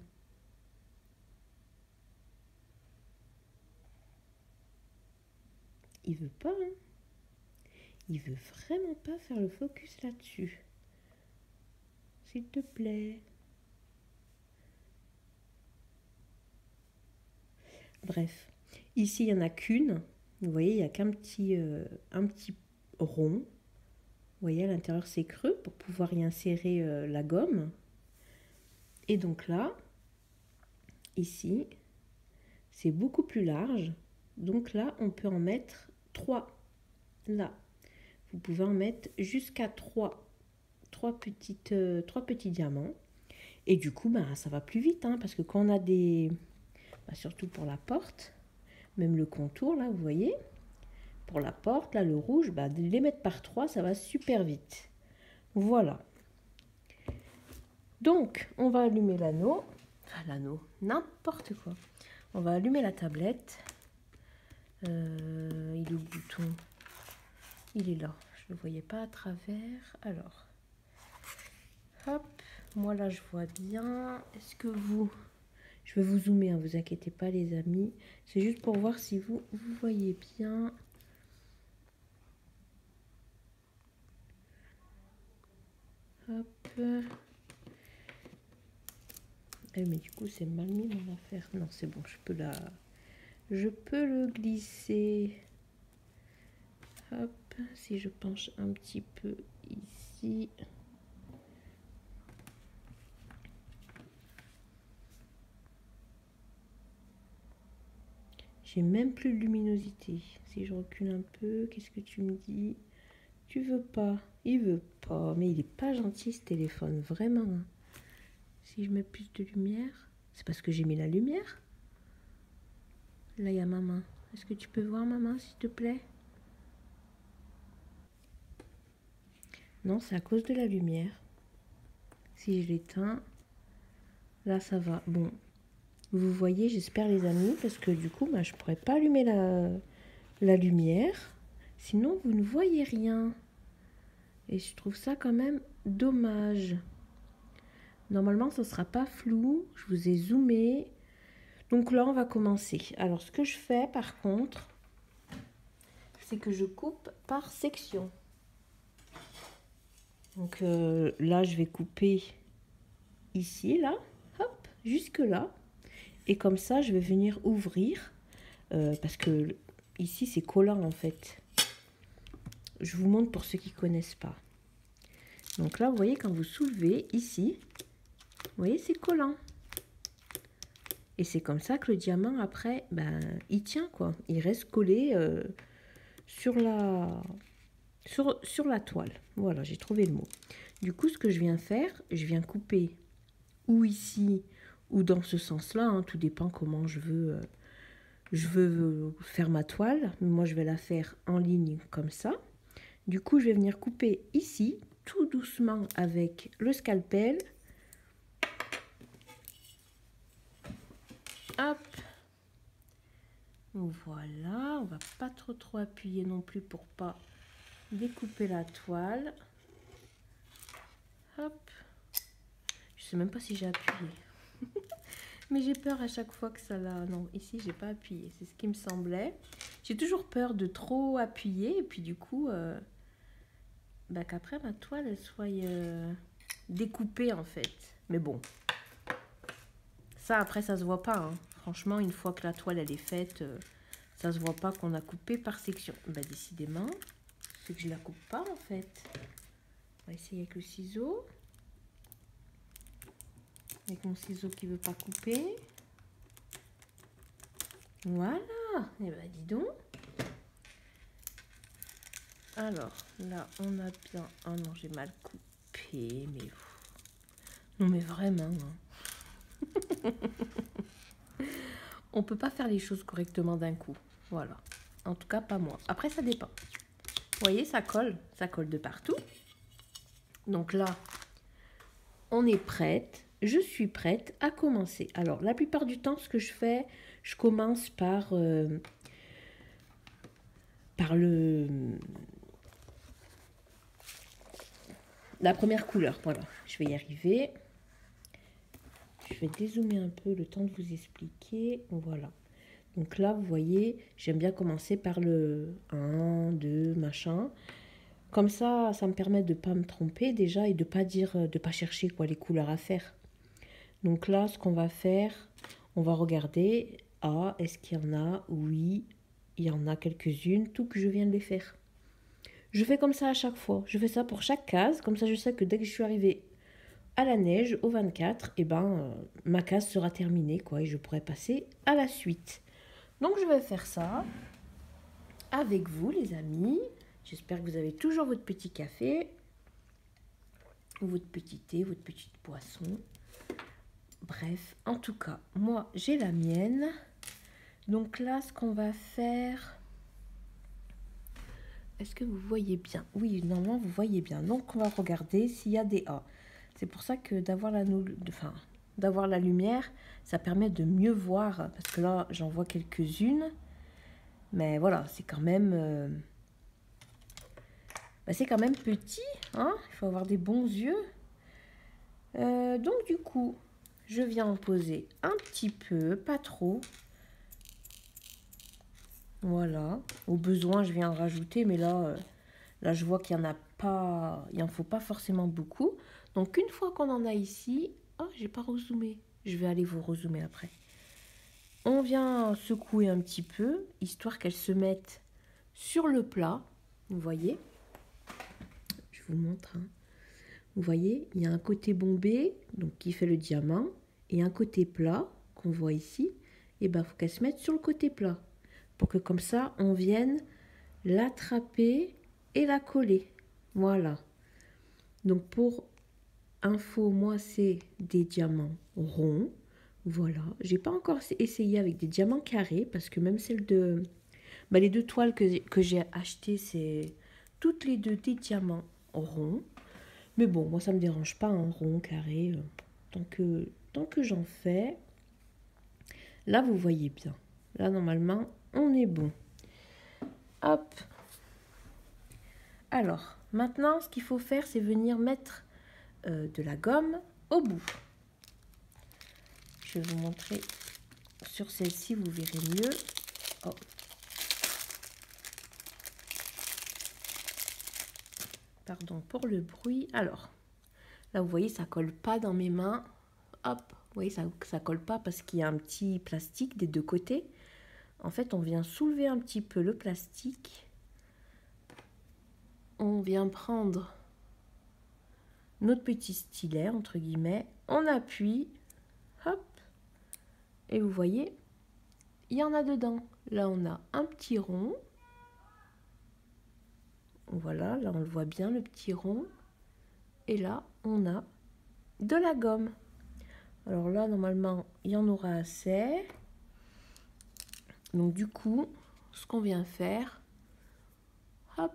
il veut pas. Hein. Il veut vraiment pas faire le focus là-dessus. S'il te plaît. Bref, ici il n'y en a qu'une. Vous voyez, il n'y a qu'un petit, euh, un petit rond. Vous voyez, à l'intérieur c'est creux pour pouvoir y insérer euh, la gomme. Et donc là, ici, c'est beaucoup plus large. Donc là, on peut en mettre 3. Là, vous pouvez en mettre jusqu'à 3. 3, petites, euh, petits diamants. Et du coup, bah, ça va plus vite, hein, parce que quand on a des... Bah, surtout pour la porte, même le contour, là, vous voyez, pour la porte, là, le rouge, bah, de les mettre par 3, ça va super vite. Voilà. Donc, on va allumer l'anneau. Enfin, l'anneau, n'importe quoi. On va allumer la tablette. Euh, il est bouton? Il est là. Je ne le voyais pas à travers. Alors, hop. Moi, là, je vois bien. Est-ce que vous... Je vais vous zoomer, hein, vous inquiétez pas, les amis. C'est juste pour voir si vous, vous voyez bien. Hop. Eh, mais du coup, c'est mal mis mon affaire. Non, c'est bon, je peux la... Je peux le glisser. Hop, si je penche un petit peu ici. J'ai même plus de luminosité. Si je recule un peu, qu'est-ce que tu me dis? Tu veux pas Il veut pas. Mais il est pas gentil ce téléphone, vraiment. Si je mets plus de lumière, c'est parce que j'ai mis la lumière. Là, il y a ma main. Est-ce que tu peux voir ma main, s'il te plaît? Non, c'est à cause de la lumière. Si je l'éteins, là, ça va. Bon, vous voyez, j'espère, les amis, parce que du coup, bah, je ne pourrais pas allumer la, lumière. Sinon, vous ne voyez rien. Et je trouve ça quand même dommage. Normalement, ce ne sera pas flou. Je vous ai zoomé. Donc là, on va commencer. Alors, ce que je fais, par contre, c'est que je coupe par section. Donc euh, là, je vais couper ici, là, hop, jusque là. Et comme ça, je vais venir ouvrir. Euh, parce que ici, c'est collant, en fait. Je vous montre pour ceux qui connaissent pas. Donc là, vous voyez, quand vous soulevez ici, vous voyez, c'est collant. Et c'est comme ça que le diamant, après, ben, il tient, quoi. Il reste collé euh, sur, la, sur, sur la toile. Voilà, j'ai trouvé le mot. Du coup, ce que je viens faire, je viens couper ou ici ou dans ce sens-là. Hein, tout dépend comment je veux, euh, je veux faire ma toile. Moi, je vais la faire en ligne comme ça. Du coup, je vais venir couper ici, tout doucement avec le scalpel Hop. Voilà, on va pas trop trop appuyer non plus pour pas découper la toile. Hop. Je sais même pas si j'ai appuyé. Mais j'ai peur à chaque fois que ça là. Non, ici j'ai pas appuyé. C'est ce qui me semblait. J'ai toujours peur de trop appuyer et puis du coup, euh, bah, qu'après ma toile soit euh, découpée en fait. Mais bon, ça après ça se voit pas. Hein. Franchement, une fois que la toile elle est faite, euh, ça se voit pas qu'on a coupé par section. Bah décidément, c'est que je la coupe pas en fait. On va essayer avec le ciseau. Avec mon ciseau qui veut pas couper. Voilà. Et eh ben dis donc. Alors, là, on a bien... Oh non, j'ai mal coupé, mais... Non, mais vraiment, hein. on peut pas faire les choses correctement d'un coup. Voilà. En tout cas, pas moi. Après, ça dépend. Vous voyez, ça colle. Ça colle de partout. Donc là, on est prête. Je suis prête à commencer. Alors, la plupart du temps, ce que je fais, je commence par, euh, par le, la première couleur. Voilà, je vais y arriver. Je vais dézoomer un peu le temps de vous expliquer. Voilà. Donc là, vous voyez, j'aime bien commencer par le 1, 2, machin. Comme ça, ça me permet de ne pas me tromper déjà et de ne pas dire, de pas chercher quoi les couleurs à faire. Donc là, ce qu'on va faire, on va regarder. Ah, est-ce qu'il y en a? Oui, il y en a quelques-unes, tout que je viens de les faire. Je fais comme ça à chaque fois. Je fais ça pour chaque case. Comme ça, je sais que dès que je suis arrivée à la neige, au 24, et eh ben, euh, ma case sera terminée, quoi, et je pourrai passer à la suite. Donc je vais faire ça avec vous les amis. J'espère que vous avez toujours votre petit café, votre petit thé, votre petite poisson. Bref, en tout cas, moi j'ai la mienne. Donc là, ce qu'on va faire... Est-ce que vous voyez bien? Oui, normalement, vous voyez bien. Donc, on va regarder s'il y a des A. C'est pour ça que d'avoir la, lumière, ça permet de mieux voir. Parce que là, j'en vois quelques-unes. Mais voilà, c'est quand même... Euh, bah, c'est quand même petit. Hein Il faut avoir des bons yeux. Euh, donc, du coup, je viens en poser un petit peu, pas trop. Voilà. Au besoin, je viens en rajouter, mais là, euh, là je vois qu'il n'y en a pas, il en faut pas forcément beaucoup. Donc une fois qu'on en a ici, oh, j'ai pas rezoomé. Je vais aller vous rezoomer après. On vient secouer un petit peu, histoire qu'elles se mettent sur le plat. Vous voyez? Je vous montre. Hein. Vous voyez, il y a un côté bombé, donc qui fait le diamant, et un côté plat qu'on voit ici. Et eh ben, faut qu'elles se mettent sur le côté plat pour que comme ça, on vienne l'attraper et la coller. Voilà. Donc pour info, moi, c'est des diamants ronds. Voilà. J'ai pas encore essayé avec des diamants carrés parce que même celle de... Bah, les deux toiles que, que j'ai achetées, c'est toutes les deux des diamants ronds. Mais bon, moi, ça me dérange pas, un rond, carré. Euh, tant que, tant que j'en fais. Là, vous voyez bien. Là, normalement, on est bon. Hop. Alors, maintenant, ce qu'il faut faire, c'est venir mettre euh, de la gomme au bout. Je vais vous montrer sur celle-ci, vous verrez mieux. Oh. Pardon pour le bruit. Alors, là, vous voyez, ça colle pas dans mes mains. Vous voyez, ça ne colle pas parce qu'il y a un petit plastique des deux côtés. En fait, on vient soulever un petit peu le plastique. On vient prendre notre petit stylet, entre guillemets. On appuie. Hop. Et vous voyez, il y en a dedans. Là, on a un petit rond. Voilà, là, on le voit bien, le petit rond. Et là, on a de la gomme. Alors là, normalement, il y en aura assez. Donc du coup, ce qu'on vient faire, hop,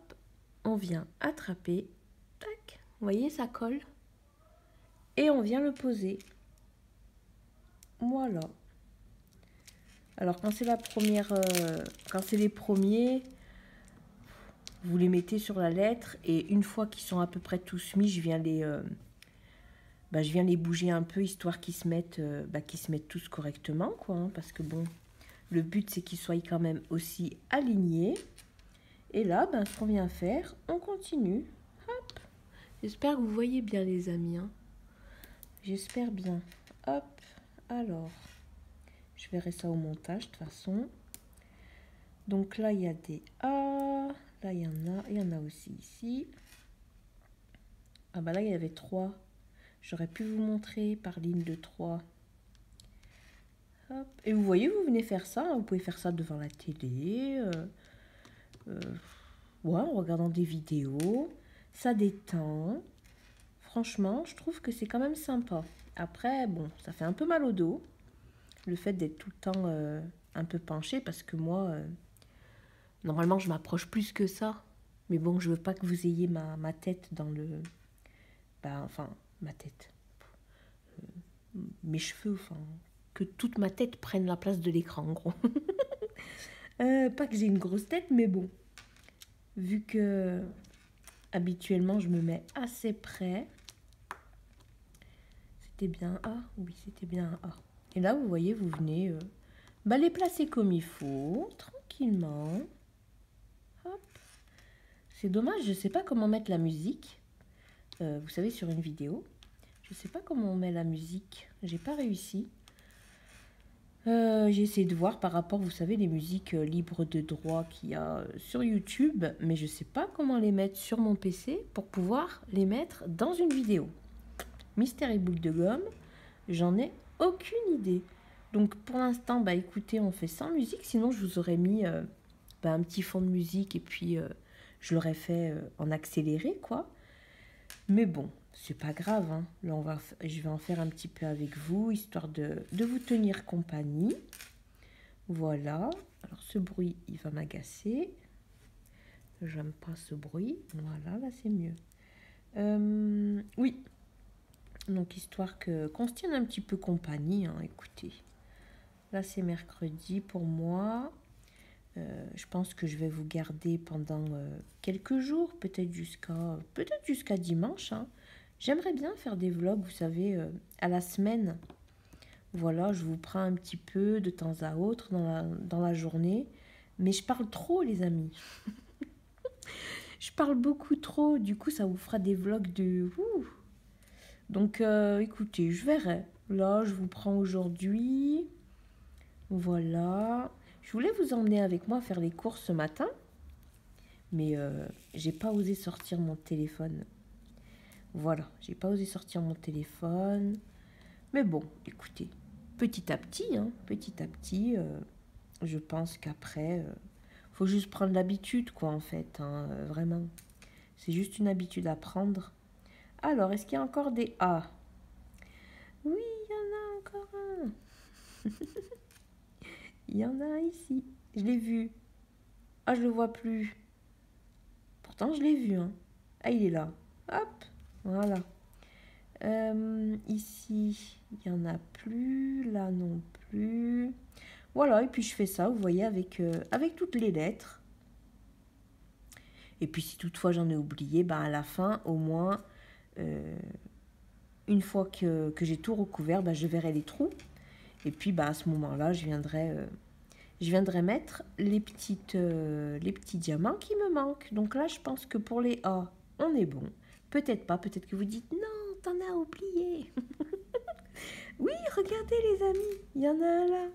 on vient attraper, tac, vous voyez, ça colle. Et on vient le poser. Voilà. Alors quand c'est la première, euh, quand c'est les premiers, vous les mettez sur la lettre et une fois qu'ils sont à peu près tous mis, je viens les, euh, bah, je viens les bouger un peu histoire qu'ils se mettent, euh, bah, qu'ils se mettent tous correctement, quoi. Hein, parce que bon, le but, c'est qu'ils soient quand même aussi alignés. Et là, ben, ce qu'on vient faire, on continue. Hop. J'espère que vous voyez bien, les amis. Hein. J'espère bien. Hop. Alors, je verrai ça au montage, de toute façon. Donc là, il y a des A. Là, il y en a. Il y en a aussi ici. Ah bah là, il y avait trois. J'aurais pu vous montrer par ligne de 3. Et vous voyez, vous venez faire ça. Hein. Vous pouvez faire ça devant la télé. Euh, euh, ouais, en regardant des vidéos. Ça détend. Franchement, je trouve que c'est quand même sympa. Après, bon, ça fait un peu mal au dos. Le fait d'être tout le temps euh, un peu penché. Parce que moi, normalement, je m'approche plus que ça. Mais bon, je veux pas que vous ayez ma, ma tête dans le... Bah, enfin, ma tête. mes cheveux, enfin, que toute ma tête prenne la place de l'écran, en gros. Euh, pas que j'ai une grosse tête, mais bon. Vu que habituellement je me mets assez près. C'était bien A Oui, c'était bien A. Et là, vous voyez, vous venez euh, bah, les placer comme il faut, tranquillement. C'est dommage, je ne sais pas comment mettre la musique. Euh, vous savez, sur une vidéo. Je ne sais pas comment on met la musique. J'ai pas réussi. Euh, j'ai essayé de voir par rapport, vous savez, les musiques euh, libres de droit qu'il y a euh, sur YouTube, mais je ne sais pas comment les mettre sur mon PC pour pouvoir les mettre dans une vidéo. Mystère boule de gomme, j'en ai aucune idée. Donc pour l'instant, bah écoutez, on fait sans musique. Sinon, je vous aurais mis bah, un petit fond de musique et puis je l'aurais fait en accéléré, quoi. Mais bon, c'est pas grave. Hein. Là, on va, je vais en faire un petit peu avec vous, histoire de, de vous tenir compagnie. Voilà. Alors ce bruit, il va m'agacer. J'aime pas ce bruit. Voilà, là c'est mieux. Euh, oui. Donc histoire que qu'on se tienne un petit peu compagnie. Hein, écoutez. Là c'est mercredi pour moi. Euh, je pense que je vais vous garder pendant euh, quelques jours, peut-être jusqu'à peut-être jusqu'à dimanche. Hein. J'aimerais bien faire des vlogs, vous savez, à la semaine. Voilà, je vous prends un petit peu de temps à autre dans la, dans la journée. Mais je parle trop, les amis. je parle beaucoup trop. Du coup, ça vous fera des vlogs de... Donc, euh, écoutez, je verrai. Là, je vous prends aujourd'hui. Voilà. Je voulais vous emmener avec moi faire les courses ce matin. Mais euh, j'ai pas osé sortir mon téléphone. Voilà, j'ai pas osé sortir mon téléphone. Mais bon, écoutez, petit à petit, hein, petit à petit, euh, je pense qu'après, euh, faut juste prendre l'habitude, quoi, en fait, hein, euh, vraiment. C'est juste une habitude à prendre. Alors, est-ce qu'il y a encore des A? Oui, il y en a encore un. il y en a ici. Je l'ai vu. Ah, je le vois plus. Pourtant, je l'ai vu. Hein. Ah, il est là. Hop, voilà. Euh, ici, il n'y en a plus. Là non plus. Voilà, et puis je fais ça, vous voyez, avec, euh, avec toutes les lettres. Et puis si toutefois j'en ai oublié, ben à la fin, au moins, euh, une fois que, j'ai tout recouvert, ben je verrai les trous. Et puis ben à ce moment-là, je viendrai, je viendrai mettre les, petites, les petits diamants qui me manquent. Donc là, je pense que pour les A, on est bon. Peut-être pas, peut-être que vous dites non, t'en as oublié. oui, regardez les amis, il y en a un là.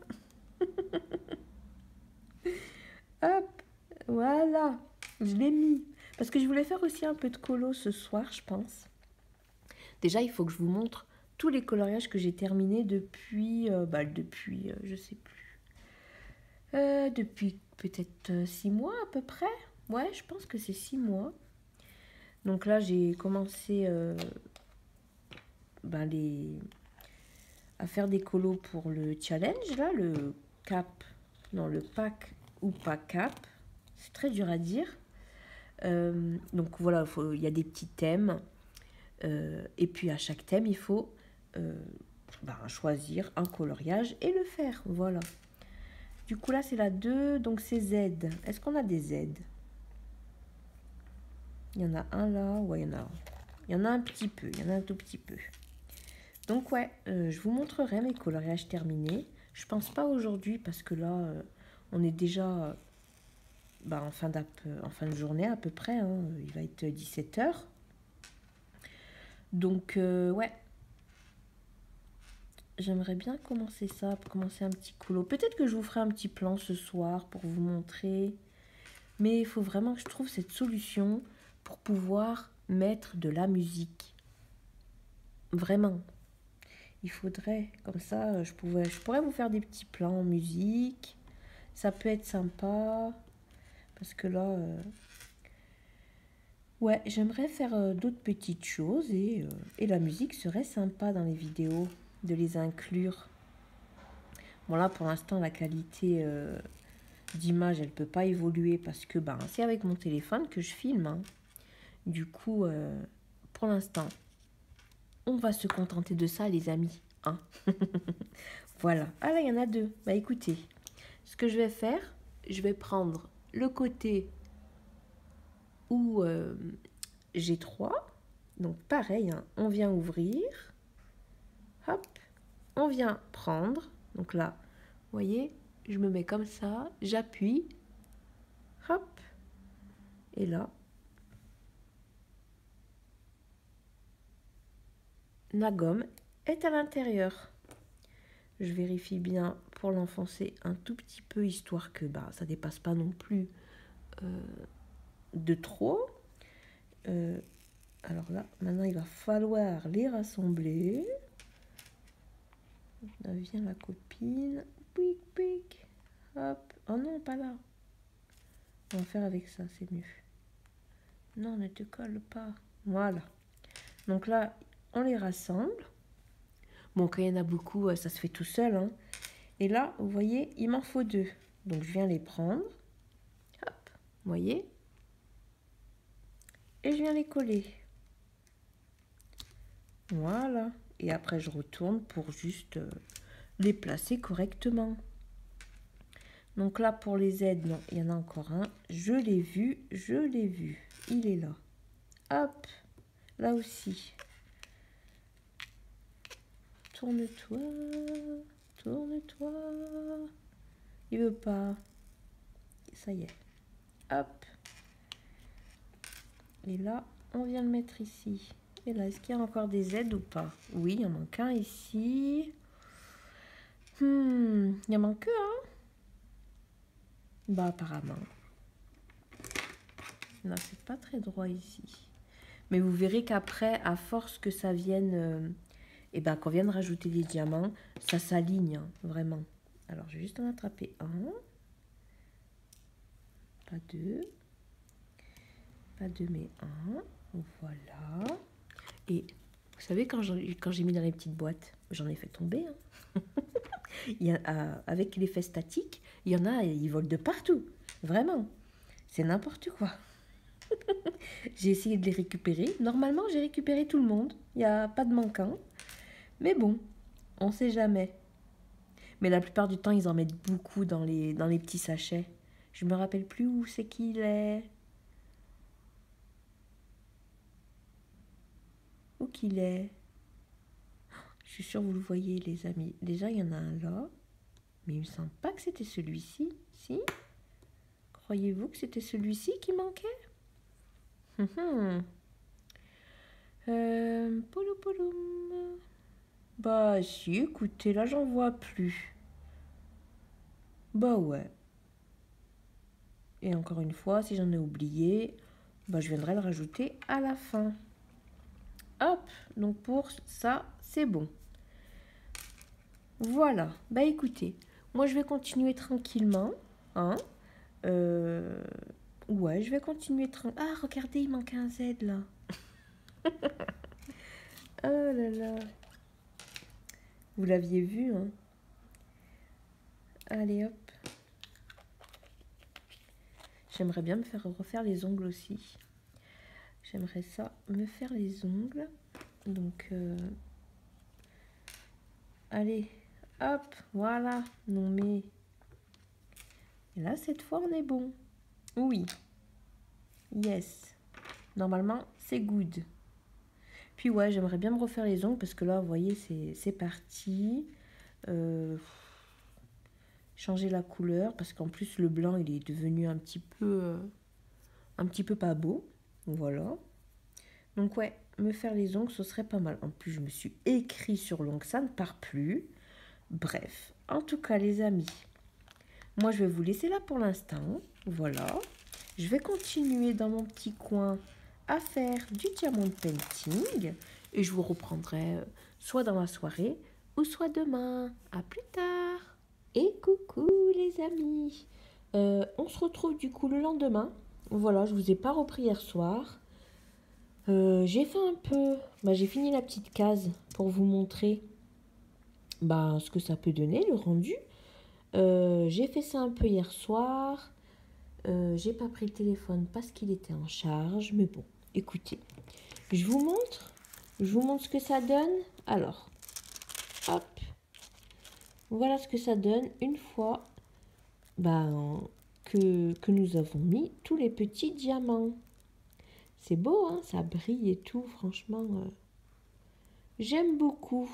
Hop, voilà, je l'ai mis. Parce que je voulais faire aussi un peu de colo ce soir, je pense. Déjà, il faut que je vous montre tous les coloriages que j'ai terminés depuis, euh, bah, depuis, euh, je sais plus, euh, depuis peut-être six mois à peu près. Ouais, je pense que c'est six mois. Donc là, j'ai commencé ben, les... à faire des colos pour le challenge, là, le cap, non, le pack ou pas cap. C'est très dur à dire. Euh, donc voilà, il y a des petits thèmes. Euh, et puis à chaque thème, il faut euh, ben, choisir un coloriage et le faire. Voilà. Du coup, là, c'est la 2, donc c'est Z. Est-ce qu'on a des Z? Il y en a un là. Ouais, il y en a a un petit peu. Il y en a un tout petit peu. Donc ouais, euh, je vous montrerai mes coloriages terminés. Je pense pas aujourd'hui parce que là, euh, on est déjà bah, en, fin de journée à peu près. Hein. Il va être 17h. Donc euh, ouais, j'aimerais bien commencer ça, commencer un petit colo. Peut-être que je vous ferai un petit plan ce soir pour vous montrer. Mais il faut vraiment que je trouve cette solution pour pouvoir mettre de la musique. Vraiment, il faudrait, comme ça, euh, je, pouvais, je pourrais vous faire des petits plans en musique. Ça peut être sympa. Parce que là, euh, ouais, j'aimerais faire euh, d'autres petites choses et, la musique serait sympa dans les vidéos, de les inclure. Bon pour l'instant, la qualité d'image, elle peut pas évoluer parce que ben, c'est avec mon téléphone que je filme. Hein. Du coup, pour l'instant, on va se contenter de ça, les amis. Hein voilà. Ah là, il y en a deux. Bah écoutez, ce que je vais faire, je vais prendre le côté où euh, j'ai trois. Donc pareil, hein, on vient ouvrir. Hop, on vient prendre. Donc là, vous voyez, je me mets comme ça, j'appuie. Hop. Et là, la gomme est à l'intérieur. Je vérifie bien pour l'enfoncer un tout petit peu, histoire que bah, ça dépasse pas non plus euh, de trop. Euh, alors là, maintenant, il va falloir les rassembler. Là vient la copine. Pic. Hop. Oh non, pas là. On va faire avec ça, c'est mieux. Non, ne te colle pas. Voilà. Donc là, on les rassemble. Bon, quand il y en a beaucoup, euh, ça se fait tout seul. Hein. Et là, vous voyez, il m'en faut deux. Donc je viens les prendre. Hop, vous voyez Et je viens les coller. Voilà. Et après, je retourne pour juste euh, les placer correctement. Donc là, pour les aides, non, il y en a encore un. Je l'ai vu, je l'ai vu. Il est là. Hop, là aussi. Tourne-toi, tourne-toi. Il veut pas. Ça y est. Hop. Et là, on vient le mettre ici. Et là, est-ce qu'il y a encore des aides ou pas? Oui, il en manque un ici. Hmm, il en manque un. Bah, apparemment. Non, c'est pas très droit ici. Mais vous verrez qu'après, à force que ça vienne, et eh ben, qu'on vienne rajouter des diamants, ça s'aligne, hein, vraiment. Alors, je vais juste en attraper un. Pas deux. Pas deux, mais un. Voilà. Et vous savez, quand j'ai mis dans les petites boîtes, j'en ai fait tomber. Hein. il y a, euh, avec l'effet statique, il y en a, ils volent de partout. Vraiment. C'est n'importe quoi. j'ai essayé de les récupérer. Normalement, j'ai récupéré tout le monde. Il n'y a pas de manquant. Mais bon, on ne sait jamais. Mais la plupart du temps, ils en mettent beaucoup dans les, petits sachets. Je me rappelle plus où c'est qu'il est. Où qu'il est Je suis sûre que vous le voyez, les amis. Déjà, il y en a un là. Mais il me semble pas que c'était celui-ci. Si? Croyez-vous que c'était celui-ci qui manquait? Hum, hum. Euh, bah si, écoutez, là j'en vois plus. Bah ouais. Et encore une fois, si j'en ai oublié, bah je viendrai le rajouter à la fin. Hop, donc pour ça, c'est bon. Voilà, bah écoutez, moi je vais continuer tranquillement. Hein euh, ouais, je vais continuer tranquillement. Ah, regardez, il manque un Z là. oh là là. Vous l'aviez vu, hein Allez, hop. J'aimerais bien me faire refaire les ongles aussi. J'aimerais ça, me faire les ongles. Donc, euh, allez, hop, voilà. Non mais, là, cette fois, on est bon. Oui. Yes. Normalement, c'est good. Puis ouais, j'aimerais bien me refaire les ongles parce que là, vous voyez, c'est parti. Euh, changer la couleur parce qu'en plus le blanc il est devenu un petit peu euh, un petit peu pas beau. Voilà. Donc ouais me faire les ongles ce serait pas mal. En plus je me suis écrit sur l'ongle ça ne part plus. Bref en tout cas les amis moi je vais vous laisser là pour l'instant. Voilà. Je vais continuer dans mon petit coin à faire du diamond painting et je vous reprendrai euh, soit dans la soirée ou soit demain à plus tard et coucou les amis euh, On se retrouve du coup le lendemain. Voilà, je vous ai pas repris hier soir. Euh, j'ai fait un peu... Bah, j'ai fini la petite case pour vous montrer bah, ce que ça peut donner, le rendu. J'ai fait ça un peu hier soir. j'ai pas pris le téléphone parce qu'il était en charge. Mais bon, écoutez. Je vous montre. Je vous montre ce que ça donne. Alors, hop. Voilà ce que ça donne une fois ben, que, que, nous avons mis tous les petits diamants. C'est beau, hein ça brille et tout, franchement. Euh, j'aime beaucoup.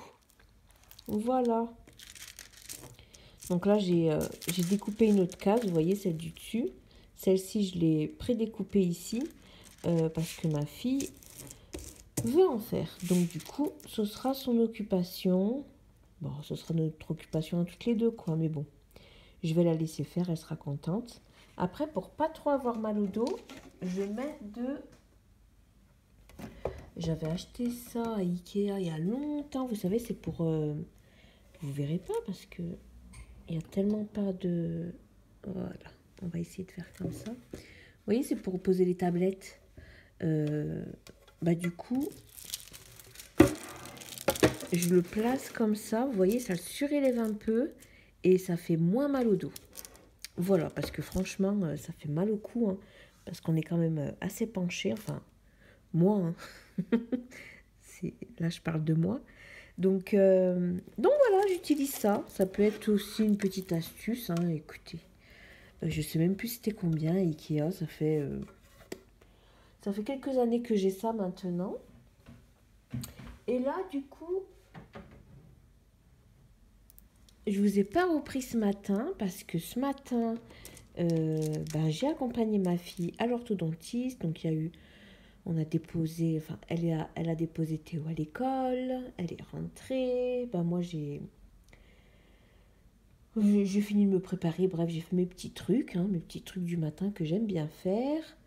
Voilà. Donc là, euh, j'ai découpé une autre case, vous voyez, celle du dessus. Celle-ci, je l'ai prédécoupée ici euh, parce que ma fille veut en faire. Donc du coup, ce sera son occupation. Bon, ce sera notre occupation à toutes les deux, quoi. Mais bon, je vais la laisser faire, elle sera contente. Après, pour pas trop avoir mal au dos, je mets de... J'avais acheté ça à Ikea il y a longtemps. Vous savez, c'est pour... Euh, vous verrez pas parce que il y a tellement pas de... Voilà, on va essayer de faire comme ça. Vous voyez, c'est pour poser les tablettes. Euh, bah du coup, je le place comme ça. Vous voyez, ça le surélève un peu et ça fait moins mal au dos. Voilà, parce que franchement, euh, ça fait mal au cou. Hein, parce qu'on est quand même euh, assez penché. Enfin, moi. Hein. là, je parle de moi. Donc, donc voilà, j'utilise ça. Ça peut être aussi une petite astuce. Hein, écoutez, je sais même plus c'était combien Ikea. Ça fait, ça fait quelques années que j'ai ça maintenant. Et là, du coup, je vous ai pas repris ce matin parce que ce matin, ben, j'ai accompagné ma fille à l'orthodontiste. Donc il y a eu, on a déposé, enfin elle a, elle a déposé Théo à l'école, elle est rentrée. Ben, moi j'ai, j'ai fini de me préparer. Bref, j'ai fait mes petits trucs, hein, mes petits trucs du matin que j'aime bien faire.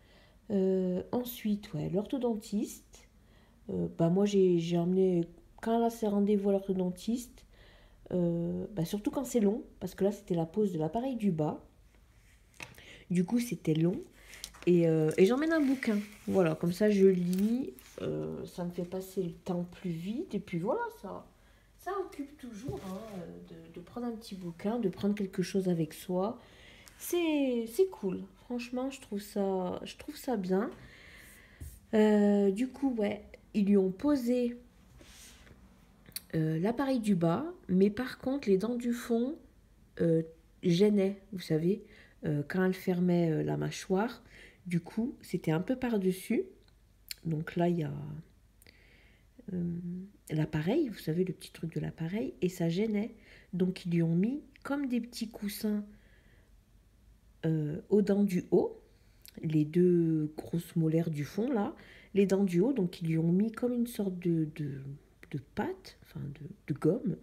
Euh, ensuite, ouais, l'orthodontiste. Euh, ben, moi j'ai emmené, quand elle a ses rendez-vous à l'orthodontiste, euh, bah, surtout quand c'est long, parce que là c'était la pose de l'appareil du bas. Du coup c'était long. Et, et j'emmène un bouquin. Voilà, comme ça je lis. Ça me fait passer le temps plus vite. Et puis voilà, ça, ça occupe toujours hein, de, prendre un petit bouquin, de prendre quelque chose avec soi. C'est cool. Franchement, je trouve ça, je trouve ça bien. du coup, ouais, ils lui ont posé euh, l'appareil du bas, mais par contre, les dents du fond euh, gênaient, vous savez, euh, quand elle fermait la mâchoire. Du coup, c'était un peu par-dessus. Donc là, il y a l'appareil, vous savez, le petit truc de l'appareil, et ça gênait. Donc, ils lui ont mis comme des petits coussins aux dents du haut, les deux grosses molaires du fond, là, les dents du haut, donc ils lui ont mis comme une sorte de de pâte, enfin de, gomme.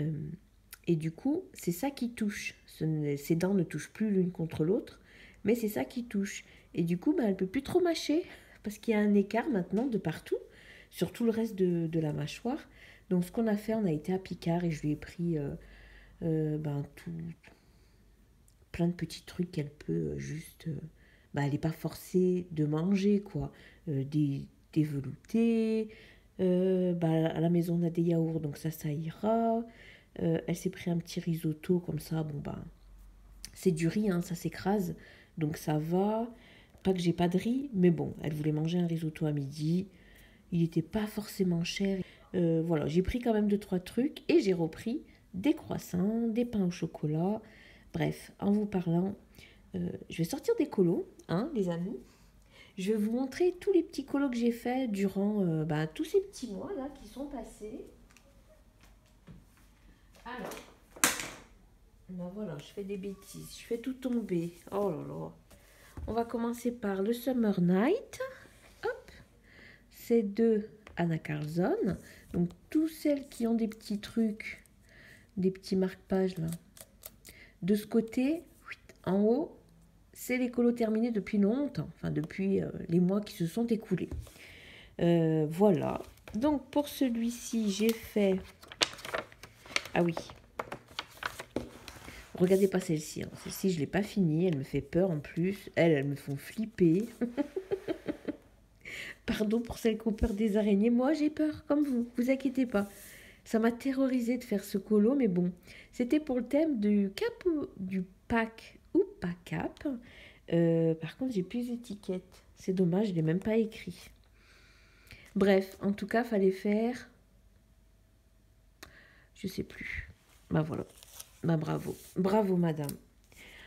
Euh, et du coup, c'est ça qui touche. ces dents ne touchent plus l'une contre l'autre, mais c'est ça qui touche. Et du coup, bah, elle peut plus trop mâcher parce qu'il y a un écart maintenant de partout, sur tout le reste de, la mâchoire. Donc, ce qu'on a fait, on a été à Picard et je lui ai pris euh, euh, ben, tout, plein de petits trucs qu'elle peut juste. bah, elle n'est pas forcée de manger, quoi. des, des veloutés, euh, bah, à la maison, on a des yaourts, donc ça, ça ira. Euh, elle s'est pris un petit risotto comme ça. Bon, bah, c'est du riz, hein, ça s'écrase. Donc ça va. Pas que j'ai pas de riz, mais bon, elle voulait manger un risotto à midi. Il n'était pas forcément cher. Euh, voilà, j'ai pris quand même deux, trois trucs et j'ai repris des croissants, des pains au chocolat. Bref, en vous parlant, je vais sortir des colos, hein, les amis. Je vais vous montrer tous les petits colos que j'ai fait durant euh, bah, tous ces petits mois là qui sont passés. Alors, ben voilà, je fais des bêtises, je fais tout tomber. Oh là là. On va commencer par le Summer Night. Hop, c'est de Anna Carlson. Donc, tous celles qui ont des petits trucs, des petits marque-pages là. De ce côté, en haut, c'est l'écolo terminé depuis longtemps, enfin depuis euh, les mois qui se sont écoulés. Euh, voilà. Donc pour celui-ci, j'ai fait... Ah oui. Regardez pas celle-ci. Hein. Celle-ci, je ne l'ai pas finie. Elle me fait peur en plus. Elles, elles me font flipper. Pardon pour celles qui ont peur des araignées. Moi, j'ai peur comme vous. Vous inquiétez pas. Ça m'a terrorisé de faire ce colo, mais bon. C'était pour le thème du cap du pack ou pas cap. Euh, par contre, j'ai plus d'étiquette. C'est dommage, je l'ai même pas écrit. Bref, en tout cas, fallait faire. Je sais plus. Bah voilà. Bah bravo. Bravo, madame.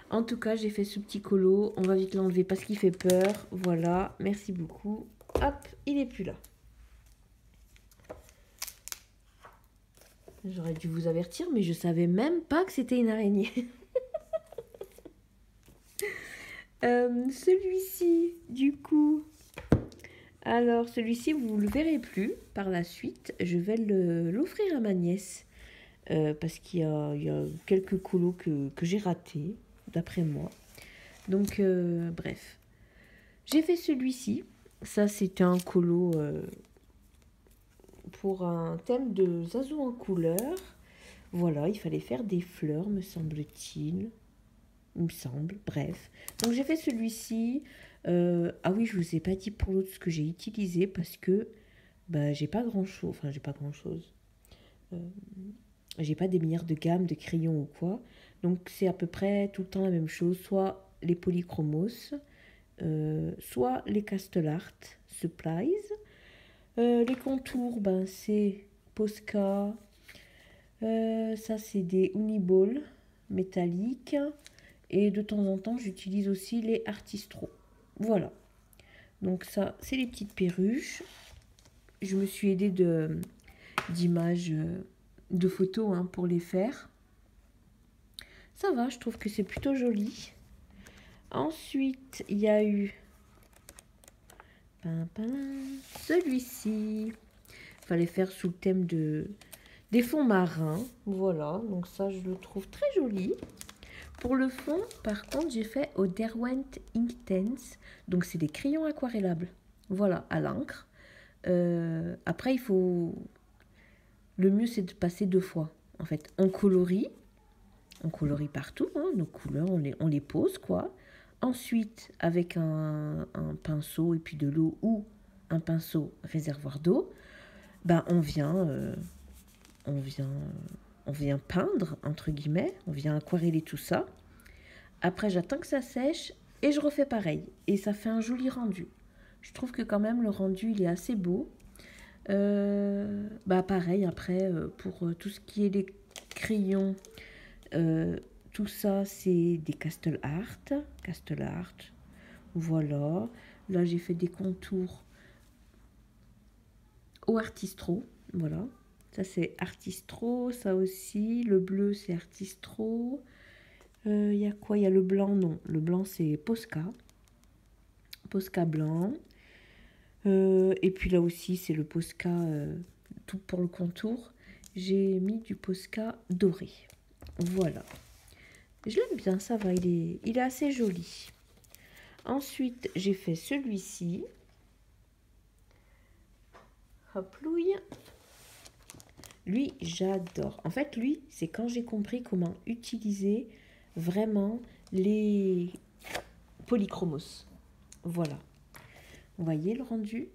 En tout cas, j'ai fait ce petit colo. On va vite l'enlever parce qu'il fait peur. Voilà. Merci beaucoup. Hop, il est plus là. J'aurais dû vous avertir, mais je savais même pas que c'était une araignée. Euh, celui-ci, du coup, alors celui-ci, vous ne le verrez plus par la suite. Je vais l'offrir à ma nièce euh, parce qu'il y, a, quelques colos que, j'ai ratés, d'après moi. Donc, euh, bref. J'ai fait celui-ci. Ça, c'était un colo pour un thème de Zazou en couleur. Voilà, il fallait faire des fleurs, me semble-t-il. Il me semble, bref. Donc j'ai fait celui-ci. Euh, ah oui, je vous ai pas dit pour l'autre ce que j'ai utilisé parce que bah, j'ai pas grand-chose. Enfin, j'ai pas grand-chose. Euh, j'ai pas des milliards de gammes de crayons ou quoi. Donc c'est à peu près tout le temps la même chose. Soit les polychromos, euh, soit les Castellart Supplies. Les contours, ben, c'est Posca, euh, ça, c'est des Uniball métalliques. Et de temps en temps, j'utilise aussi les Artistro. Voilà. Donc ça, c'est les petites perruches. Je me suis aidée d'images, euh, de photos hein, pour les faire. Ça va, je trouve que c'est plutôt joli. Ensuite, il y a eu celui-ci. Fallait faire sous le thème de des fonds marins. Voilà, donc ça, je le trouve très joli. Pour le fond, par contre, j'ai fait au Derwent Intense. Donc, c'est des crayons aquarellables. Voilà, à l'encre. Euh, après, il faut... Le mieux, c'est de passer deux fois. En fait, on colorie. On colorie partout. Hein, nos couleurs, on on les pose, quoi. Ensuite, avec un, pinceau et puis de l'eau ou un pinceau réservoir d'eau, ben, on vient... Euh, on vient, on vient peindre, entre guillemets, on vient aquareller tout ça. Après, j'attends que ça sèche et je refais pareil. Et ça fait un joli rendu. Je trouve que quand même le rendu, il est assez beau. Euh, bah pareil, après, euh, pour tout ce qui est les crayons, ça, c'est des Castle Art. Castle Art. Voilà. Là, j'ai fait des contours au Artistro. Voilà. Ça, c'est Artistro, ça aussi. Le bleu, c'est Artistro. Il euh, y a quoi? Il y a le blanc, non. Le blanc, c'est Posca. Posca blanc. Euh, et puis là aussi, c'est le Posca euh, tout pour le contour. J'ai mis du Posca doré. Voilà. Je l'aime bien, ça va. Il est, il est assez joli. Ensuite, j'ai fait celui-ci. Hop, louille. Lui, j'adore. En fait, lui, c'est quand j'ai compris comment utiliser vraiment les polychromos. Voilà. Vous voyez le rendu?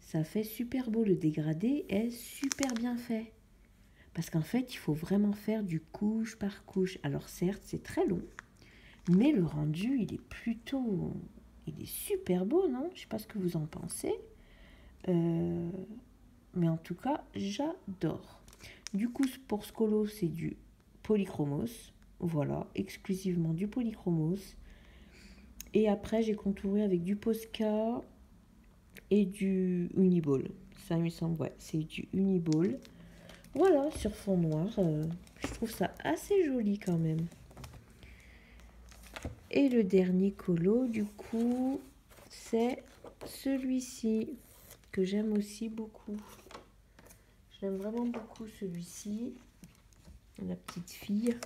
Ça fait super beau. Le dégradé est super bien fait. Parce qu'en fait, il faut vraiment faire du couche par couche. Alors certes, c'est très long. Mais le rendu, il est plutôt... Il est super beau, non? Je sais pas ce que vous en pensez. Euh, mais en tout cas, j'adore. Du coup, pour ce colo, c'est du polychromos. Voilà, exclusivement du polychromos. Et après, j'ai contouré avec du Posca et du Uniball. Ça me semble, ouais, c'est du Uniball. Voilà, sur fond noir. Euh, je trouve ça assez joli quand même. Et le dernier colo, du coup, c'est celui-ci que j'aime aussi beaucoup. J'aime vraiment beaucoup celui-ci. La petite fille.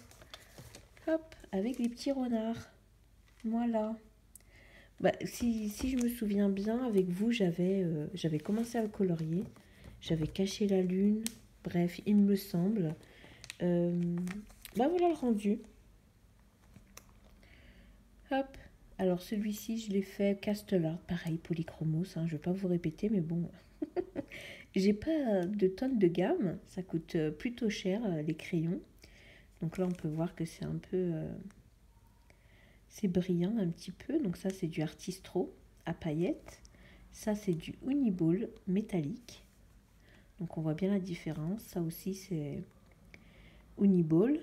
Hop, avec les petits renards. Voilà. Bah, si, je me souviens bien, avec vous, j'avais euh, j'avais commencé à le colorier. J'avais caché la lune. Bref, il me semble. Euh, bah voilà le rendu. Hop. Alors celui-ci, je l'ai fait Castellar. Pareil, polychromos. Hein, je ne vais pas vous répéter, mais bon. J'ai pas de tonnes de gamme, ça coûte euh, plutôt cher euh, les crayons. Donc là on peut voir que c'est un peu c'est brillant un petit peu. Donc ça c'est du Artistro à paillettes. Ça c'est du Uniball métallique. Donc on voit bien la différence. Ça aussi c'est Uniball.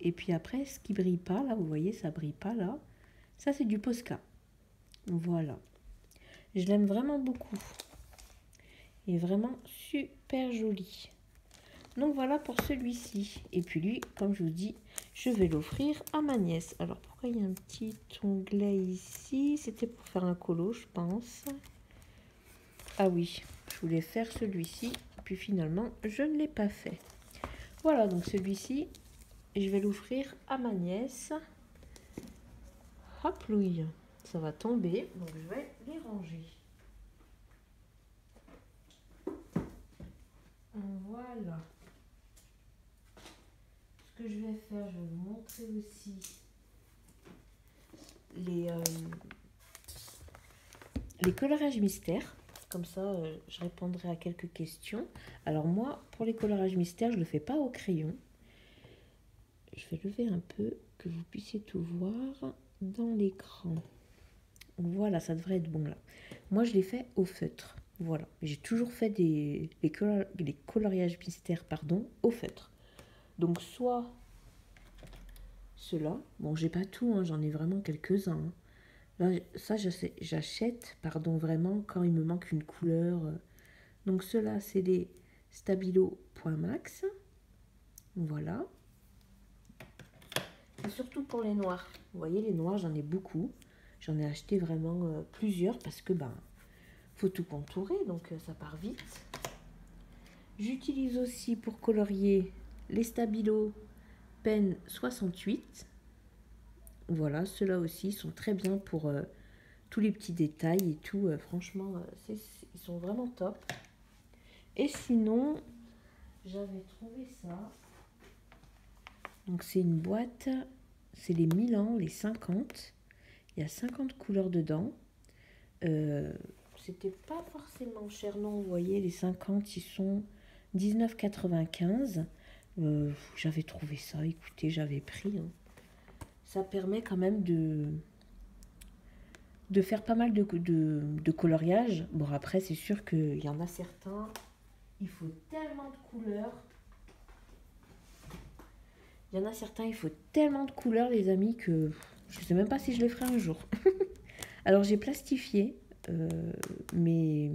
Et puis après ce qui brille pas là, vous voyez ça brille pas là. Ça c'est du Posca. Voilà. Je l'aime vraiment beaucoup. Il est vraiment super joli. Donc voilà pour celui-ci. Et puis lui, comme je vous dis, je vais l'offrir à ma nièce. Alors pourquoi il y a un petit onglet ici? C'était pour faire un colo, je pense. Ah oui, je voulais faire celui-ci. Puis finalement, je ne l'ai pas fait. Voilà, donc celui-ci, je vais l'offrir à ma nièce. Hop, Louis, ça va tomber. Donc je vais les ranger. Voilà. que je vais faire, je vais vous montrer aussi les, euh, les colorages mystères. Comme ça, euh, je répondrai à quelques questions. Alors moi, pour les colorages mystères, je ne le fais pas au crayon. Je vais lever un peu, que vous puissiez tout voir dans l'écran. Voilà, ça devrait être bon là. Moi, je l'ai fait au feutre. Voilà, j'ai toujours fait des, les, coloriages mystères pardon, au feutre. Donc soit cela, bon j'ai pas tout, hein, j'en ai vraiment quelques-uns. Hein. Ça j'achète pardon vraiment quand il me manque une couleur. Donc cela c'est des Stabilo Point Max. Voilà. Et surtout pour les noirs. Vous voyez les noirs j'en ai beaucoup. J'en ai acheté vraiment euh, plusieurs parce que ben faut tout contourer, donc euh, ça part vite. J'utilise aussi pour colorier les Stabilo Pen 68. Voilà, ceux-là aussi sont très bien pour euh, tous les petits détails et tout. Euh, franchement, ils sont vraiment top. Et sinon, j'avais trouvé ça. Donc c'est une boîte, c'est les Milan, les 50. Il y a 50 couleurs dedans. Euh, c'était pas forcément cher, non. Vous voyez, les 50, ils sont 19,95. Euh, j'avais trouvé ça, écoutez, j'avais pris. Hein. Ça permet quand même de, de faire pas mal de, de, coloriage. Bon, après, c'est sûr qu'il y en a certains, il faut tellement de couleurs. Il y en a certains, il faut tellement de couleurs, les amis, que je ne sais même pas si je les ferai un jour. Alors, j'ai plastifié euh, mais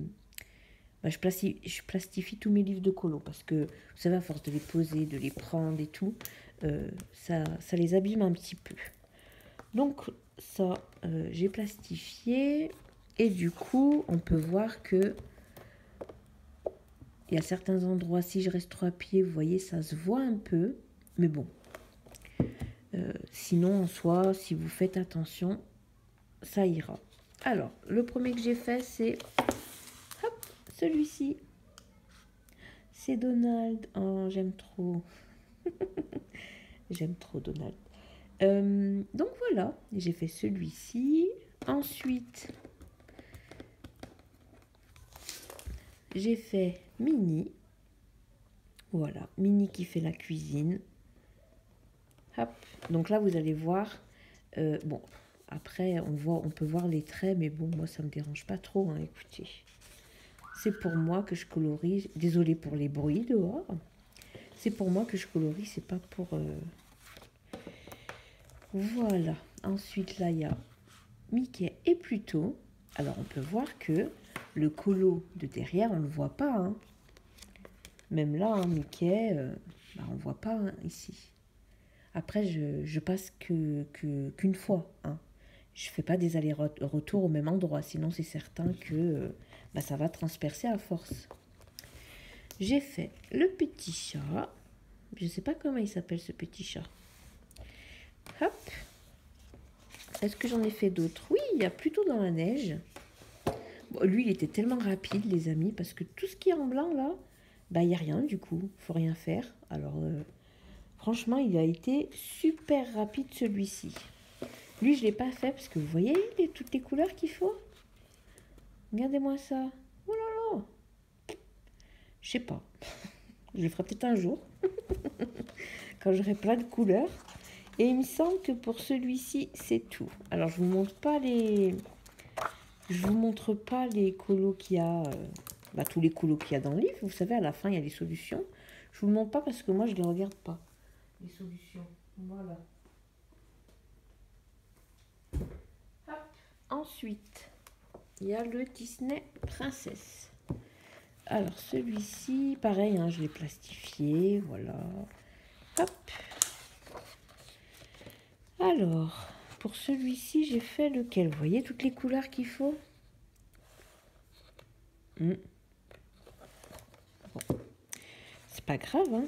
bah, je, plastifie, je, plastifie, tous mes livres de colo parce que, vous savez, à force de les poser, de les prendre et tout, euh, ça, les abîme un petit peu. Donc, ça, euh, j'ai plastifié. Et du coup, on peut voir que il y a certains endroits, si je reste trop à pied, vous voyez, ça se voit un peu. Mais bon. sinon, en soi, si vous faites attention, ça ira. Alors, le premier que j'ai fait, c'est celui-ci. C'est Donald. Oh, j'aime trop. j'aime trop Donald. Euh, donc voilà, j'ai fait celui-ci. Ensuite, j'ai fait Mini. Voilà, Mini qui fait la cuisine. Donc là, vous allez voir. Euh, bon, après, on, voit, on peut voir les traits, mais bon, moi, ça me dérange pas trop. Hein, écoutez, c'est pour moi que je colorie. Désolée pour les bruits dehors. C'est pour moi que je colorie, c'est pas pour... Euh, voilà. Ensuite, là, il y a Mickey et Pluto. Alors, on peut voir que le colo de derrière, on ne le voit pas. Hein. Même là, hein, Mickey, euh, bah, on ne voit pas hein, ici. Après, je, passe qu'une fois. Je fais pas des allers-retours au même endroit, sinon c'est certain que euh, bah, ça va transpercer à force. J'ai fait le petit chat. Je ne sais pas comment il s'appelle ce petit chat. Hop. Est-ce que j'en ai fait d'autres? Oui, il y a plutôt dans la neige. lui, il était tellement rapide, les amis, parce que tout ce qui est en blanc, là, bah, il n'y a rien du coup. faut rien faire. Alors, euh, franchement, il a été super rapide celui-ci. Lui, je ne l'ai pas fait parce que vous voyez les, toutes les couleurs qu'il faut. Regardez-moi ça. Oh là là. Je sais pas. Je le ferai peut-être un jour. Quand j'aurai plein de couleurs. Et il me semble que pour celui-ci, c'est tout. Alors, je vous montre pas les... Je vous montre pas les colos qu'il y a... Euh, bah, tous les colos qu'il y a dans le livre. Vous savez, à la fin, il y a les solutions. Je vous le montre pas parce que moi, je les regarde pas. Les solutions. Voilà. Ensuite, il y a le Disney Princesse. Alors, celui-ci, pareil, hein, je l'ai plastifié, voilà. Hop. Alors, pour celui-ci, j'ai fait lequel? Vous voyez toutes les couleurs qu'il faut? Hmm. C'est pas grave, hein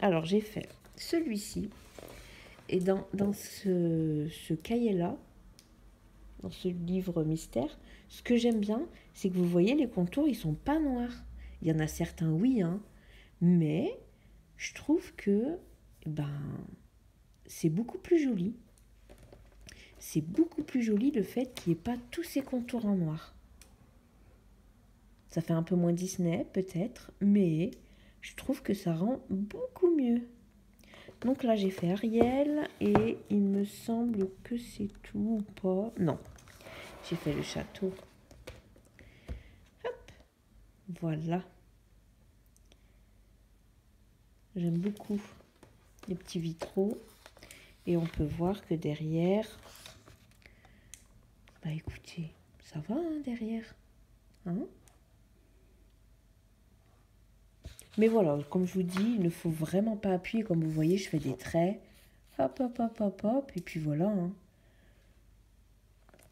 Alors, j'ai fait celui-ci. Et dans, ce cahier-là, dans ce livre mystère, ce que j'aime bien, c'est que vous voyez, les contours, ils sont pas noirs. Il y en a certains, oui, hein, mais je trouve que ben, c'est beaucoup plus joli. C'est beaucoup plus joli le fait qu'il n'y ait pas tous ces contours en noir. Ça fait un peu moins Disney peut-être, mais je trouve que ça rend beaucoup mieux. Donc là j'ai fait Ariel et il me semble que c'est tout ou pas. Non, j'ai fait le château. Hop, voilà. J'aime beaucoup les petits vitraux. Et on peut voir que derrière, bah écoutez, ça va hein, derrière. Hein Mais voilà, comme je vous dis, il ne faut vraiment pas appuyer. Comme vous voyez, je fais des traits. Hop, hop, hop, hop, hop. Et puis voilà. Hein.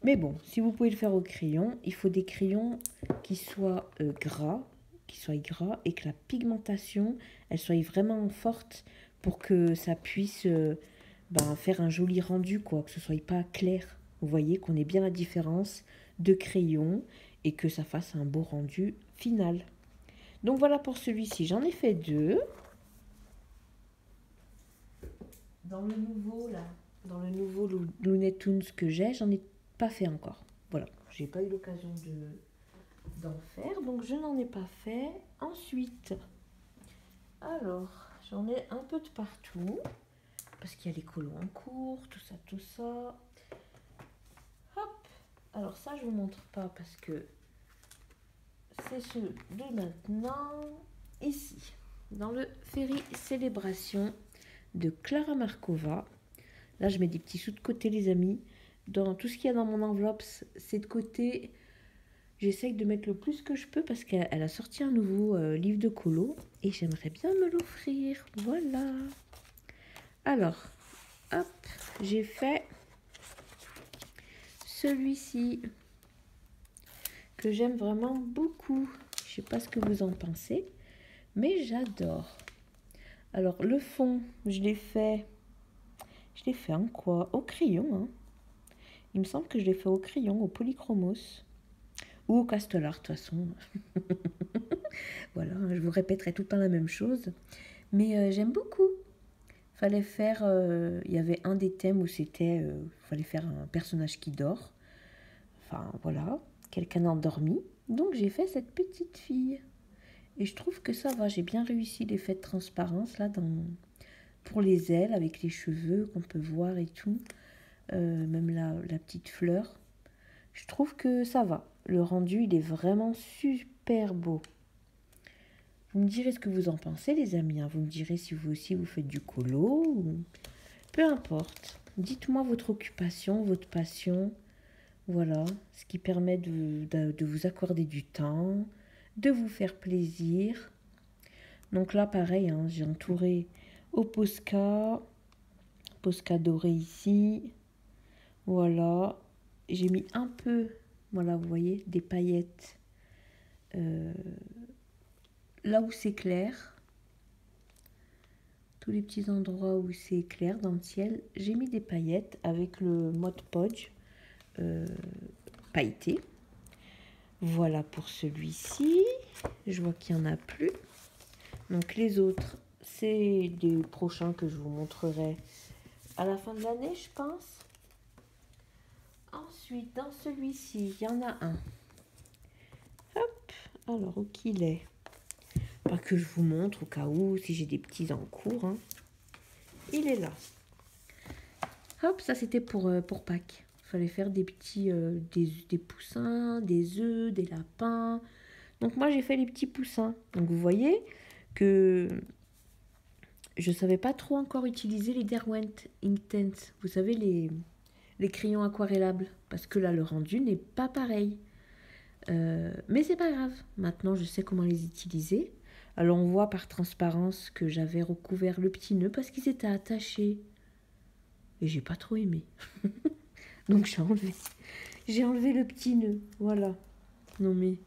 Mais bon, si vous pouvez le faire au crayon, il faut des crayons qui soient euh, gras, qui soient gras et que la pigmentation, elle soit vraiment forte pour que ça puisse euh, ben, faire un joli rendu, quoi, que ce soit pas clair. Vous voyez qu'on ait bien la différence de crayon et que ça fasse un beau rendu final. Donc voilà pour celui-ci, j'en ai fait deux. Dans le nouveau là, dans le nouveau que j'ai, j'en ai pas fait encore. Voilà, j'ai pas eu l'occasion de d'en faire, donc je n'en ai pas fait. Ensuite, alors j'en ai un peu de partout parce qu'il y a les colos en cours, tout ça, tout ça. Hop. Alors ça, je vous montre pas parce que c'est ce de maintenant, ici, dans le Ferry Célébration de Clara Markova. Là, je mets des petits sous de côté, les amis. Dans tout ce qu'il y a dans mon enveloppe, c'est de côté. J'essaye de mettre le plus que je peux parce qu'elle a sorti un nouveau euh, livre de colo et j'aimerais bien me l'offrir. Voilà. Alors, hop, j'ai fait celui-ci que j'aime vraiment beaucoup. Je sais pas ce que vous en pensez, mais j'adore. Alors le fond, je l'ai fait, je l'ai fait en quoi? Au crayon. Hein. Il me semble que je l'ai fait au crayon, au polychromos ou au castellar de toute façon. voilà, je vous répéterai tout le temps la même chose, mais euh, j'aime beaucoup. Fallait faire, euh, il y avait un des thèmes où c'était, euh, fallait faire un personnage qui dort. Enfin voilà quelqu'un endormi. Donc j'ai fait cette petite fille. Et je trouve que ça va, j'ai bien réussi l'effet de transparence là dans, pour les ailes avec les cheveux qu'on peut voir et tout. Euh, même la, la petite fleur. Je trouve que ça va. Le rendu, il est vraiment super beau. Vous me direz ce que vous en pensez, les amis. Hein. Vous me direz si vous aussi vous faites du colo. Peu importe. Dites-moi votre occupation, votre passion. Voilà, ce qui permet de, vous accorder du temps, de vous faire plaisir. Donc là, pareil, hein, j'ai entouré au Posca, Posca doré ici. Voilà, j'ai mis un peu, voilà, vous voyez, des paillettes euh, là où c'est clair. Tous les petits endroits où c'est clair dans le ciel, j'ai mis des paillettes avec le mode Podge euh, pailleté. Voilà pour celui-ci. Je vois qu'il n'y en a plus. Donc les autres, c'est des prochains que je vous montrerai à la fin de l'année, je pense. Ensuite, dans celui-ci, il y en a un. Hop, alors où qu'il est Que je vous montre au cas où, si j'ai des petits en cours. Hein. Il est là. Hop, ça c'était pour, euh, pour Pâques fallait faire des petits euh, des, poussins, des œufs, des lapins. Donc moi j'ai fait les petits poussins. Donc vous voyez que je savais pas trop encore utiliser les Derwent Intense. Vous savez les, les crayons aquarellables parce que là le rendu n'est pas pareil. Euh, mais c'est pas grave. Maintenant je sais comment les utiliser. Alors on voit par transparence que j'avais recouvert le petit nœud parce qu'ils étaient attachés. Et j'ai pas trop aimé. Donc j'ai enlevé. Le petit nœud. Voilà. Non mais.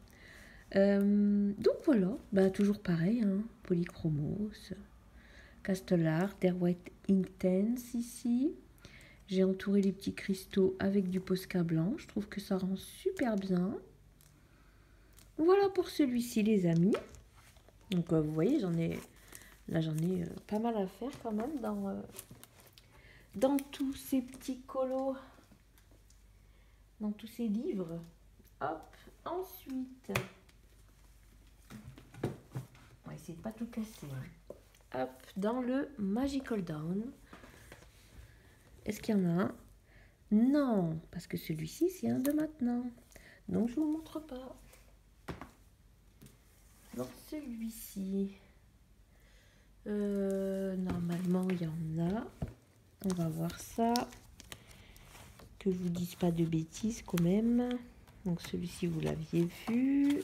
Euh, donc voilà. Bah toujours pareil. Hein. Polychromos. Castellar. White Intense ici. J'ai entouré les petits cristaux avec du Posca blanc. Je trouve que ça rend super bien. Voilà pour celui-ci les amis. Donc euh, vous voyez j'en ai Là, j'en ai pas mal à faire quand même dans, dans tous ces petits colos, dans tous ces livres. Hop, ensuite, on va essayer de pas tout casser. Hein. Hop, dans le Magical Down. Est-ce qu'il y en a un? Non, parce que celui-ci, c'est un de maintenant. Donc, je vous montre pas. Celui-ci, euh, normalement, il y en a. On va voir ça. Que je vous dise pas de bêtises quand même. Donc celui-ci, vous l'aviez vu.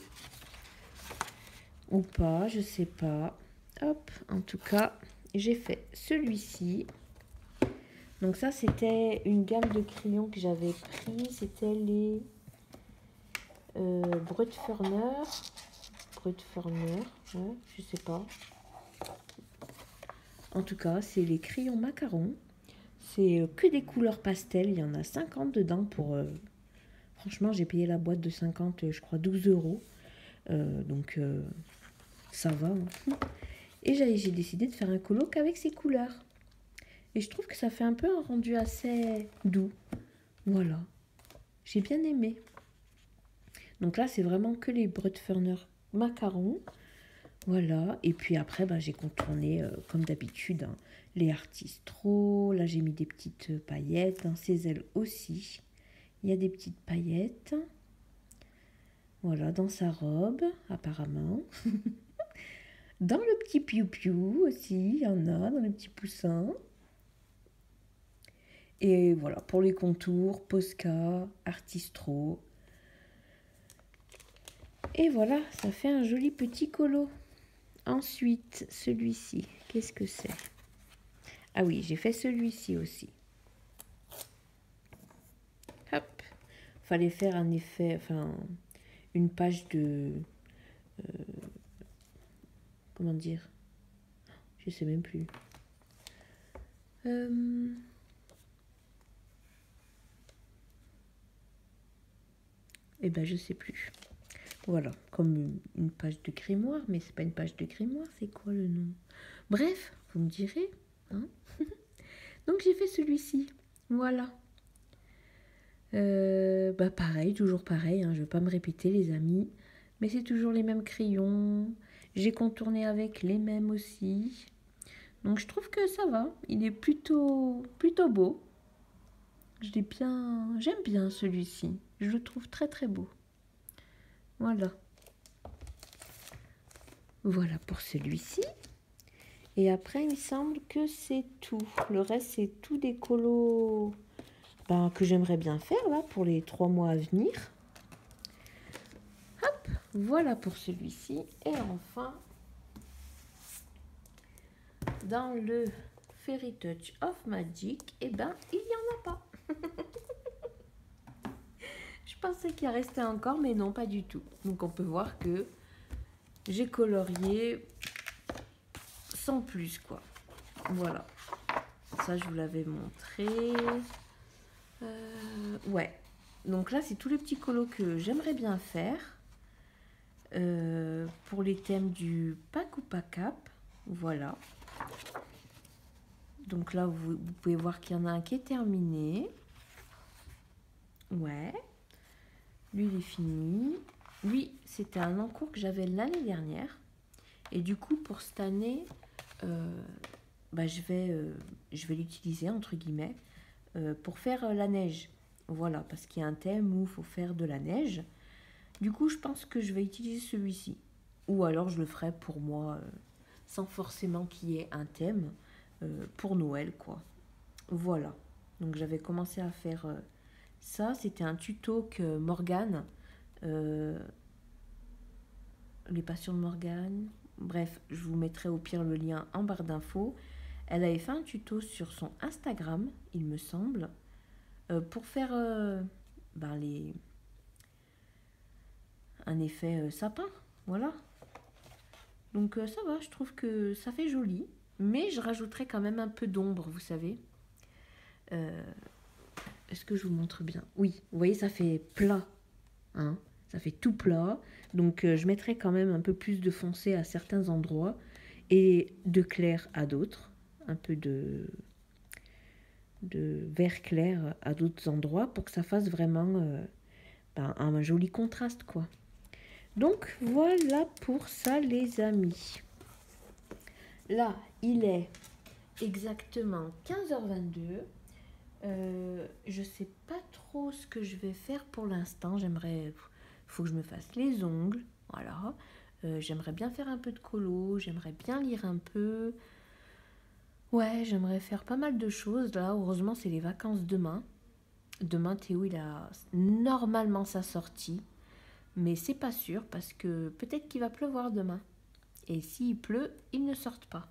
Ou pas, je sais pas. Hop, en tout cas, j'ai fait celui-ci. Donc ça, c'était une gamme de crayons que j'avais pris. C'était les euh, Brutferner. Brutferner, ouais, je sais pas. En tout cas, c'est les crayons macarons. C'est euh, que des couleurs pastel. Il y en a 50 dedans pour... Euh, franchement, j'ai payé la boîte de 50, je crois 12 euros. Euh, donc, ça va. Hein. Et j'ai décidé de faire un colloque avec ces couleurs. Et je trouve que ça fait un peu un rendu assez doux. Voilà. J'ai bien aimé. Donc là, c'est vraiment que les Brutferner macarons. Voilà. Et puis après, bah, j'ai contourné, comme d'habitude, hein, les artistros. Là, j'ai mis des petites paillettes. Dans ses ailes aussi, il y a des petites paillettes. Voilà, dans sa robe, apparemment. dans le petit piou-piou aussi, il y en a, dans les petits poussins. Et voilà, pour les contours, Posca, Artistro. Et voilà, ça fait un joli petit colo. Ensuite, celui-ci, qu'est-ce que c'est? Ah oui, j'ai fait celui-ci aussi. Hop. Fallait faire un effet, enfin, une page de... Euh, comment dire? Je sais même plus. Euh, eh ben, je sais plus. Voilà, comme une page de grimoire, mais c'est pas une page de grimoire, c'est quoi le nom? Bref, vous me direz. Hein? Donc j'ai fait celui-ci. Voilà. Euh, bah pareil, toujours pareil. Hein, je ne vais pas me répéter les amis. Mais c'est toujours les mêmes crayons. J'ai contourné avec les mêmes aussi. Donc je trouve que ça va. Il est plutôt, plutôt beau. Je bien. J'aime bien celui-ci. Je le trouve très très beau. Voilà. Voilà pour celui-ci. Et après, il me semble que c'est tout. Le reste, c'est tout des colos ben, que j'aimerais bien faire là pour les trois mois à venir. Hop, voilà pour celui-ci. Et enfin, dans le Fairy Touch of Magic, eh ben, il n'y en a pas. Pensais qu'il y restait encore, mais non, pas du tout. Donc on peut voir que j'ai colorié plus, quoi. Voilà. Ça, je vous l'avais montré. Euh, ouais. Donc là, c'est tous les petits colos que j'aimerais bien faire. Euh, pour les thèmes du pack ou pas cap. Voilà. Donc là, vous pouvez voir qu'il y en a un qui est terminé. Ouais. Lui, il est fini. Lui, c'était un encours que j'avais l'année dernière. Et du coup, pour cette année, euh, bah, je vais, euh, je vais l'utiliser entre guillemets euh, pour faire la neige. Voilà, parce qu'il y a un thème où il faut faire de la neige. Du coup, je pense que je vais utiliser celui-ci. Ou alors je le ferai pour moi, sans forcément qu'il y ait un thème pour Noël, quoi. Voilà. Donc j'avais commencé à faire ça. C'était un tuto que Morgane, les passions de Morgane, Bref, je vous mettrai au pire le lien en barre d'infos. Elle avait fait un tuto sur son Instagram, il me semble, euh, pour faire euh, ben, les... un effet euh, sapin. Voilà. Donc ça va, je trouve que ça fait joli. Mais je rajouterai quand même un peu d'ombre, vous savez. Est-ce que je vous montre bien? Oui, vous voyez, ça fait plat. Hein ça fait tout plat. Donc euh, je mettrai quand même un peu plus de foncé à certains endroits. et de clair à d'autres, un peu de, de vert clair à d'autres endroits pour que ça fasse vraiment euh, ben, un joli contraste quoi. Donc voilà pour ça les amis. Là, il est exactement 15h22. Euh, je sais pas trop ce que je vais faire pour l'instant. J'aimerais, faut que je me fasse les ongles, voilà. Euh, j'aimerais bien faire un peu de colo, j'aimerais bien lire un peu. Ouais, j'aimerais faire pas mal de choses. Là, heureusement, c'est les vacances demain. Demain, Théo, il a normalement sa sortie. Mais c'est pas sûr parce que peut-être qu'il va pleuvoir demain. Et s'il pleut, ils ne sortent pas.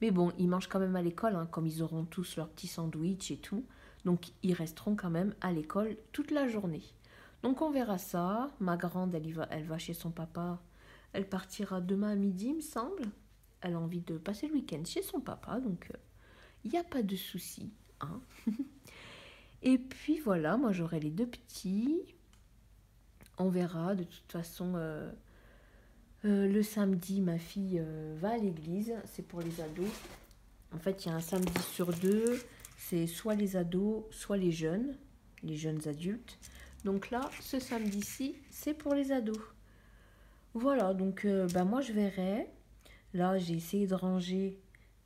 Mais bon, ils mangent quand même à l'école, hein, comme ils auront tous leur petit sandwich et tout. Donc ils resteront quand même à l'école toute la journée. Donc on verra ça. Ma grande, elle, va, elle va chez son papa. Elle partira demain à midi, il me semble. Elle a envie de passer le week-end chez son papa, donc il euh, n'y a pas de souci. Hein et puis voilà, moi j'aurai les deux petits. On verra, de toute façon, euh, euh, le samedi, ma fille va à l'église, c'est pour les ados. En fait, il y a un samedi sur deux, c'est soit les ados, soit les jeunes, les jeunes adultes. Donc là, ce samedi-ci, c'est pour les ados. Voilà, donc bah, moi je verrai. Là, j'ai essayé de ranger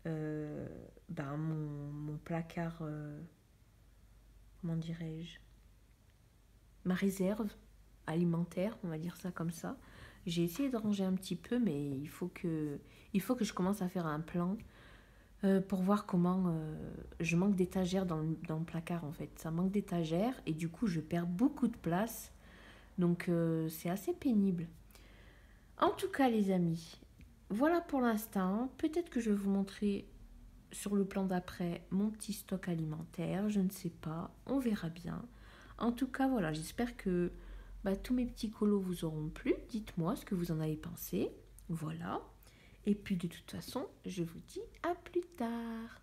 euh, bah, mon, placard, euh, comment dirais-je, ma réserve alimentaire, on va dire ça comme ça. J'ai essayé de ranger un petit peu, mais il il faut que je commence à faire un plan euh, pour voir comment euh, je manque d'étagères dans, le placard en fait. Ça manque d'étagères et du coup je perds beaucoup de place. Donc euh, c'est assez pénible. En tout cas les amis, voilà pour l'instant. Peut-être que je vais vous montrer sur le plan d'après mon petit stock alimentaire. Je ne sais pas. On verra bien. En tout cas voilà, j'espère que bah, tous mes petits colos vous auront plu. Dites-moi ce que vous en avez pensé. Voilà. Et puis de toute façon, je vous dis à plus tard.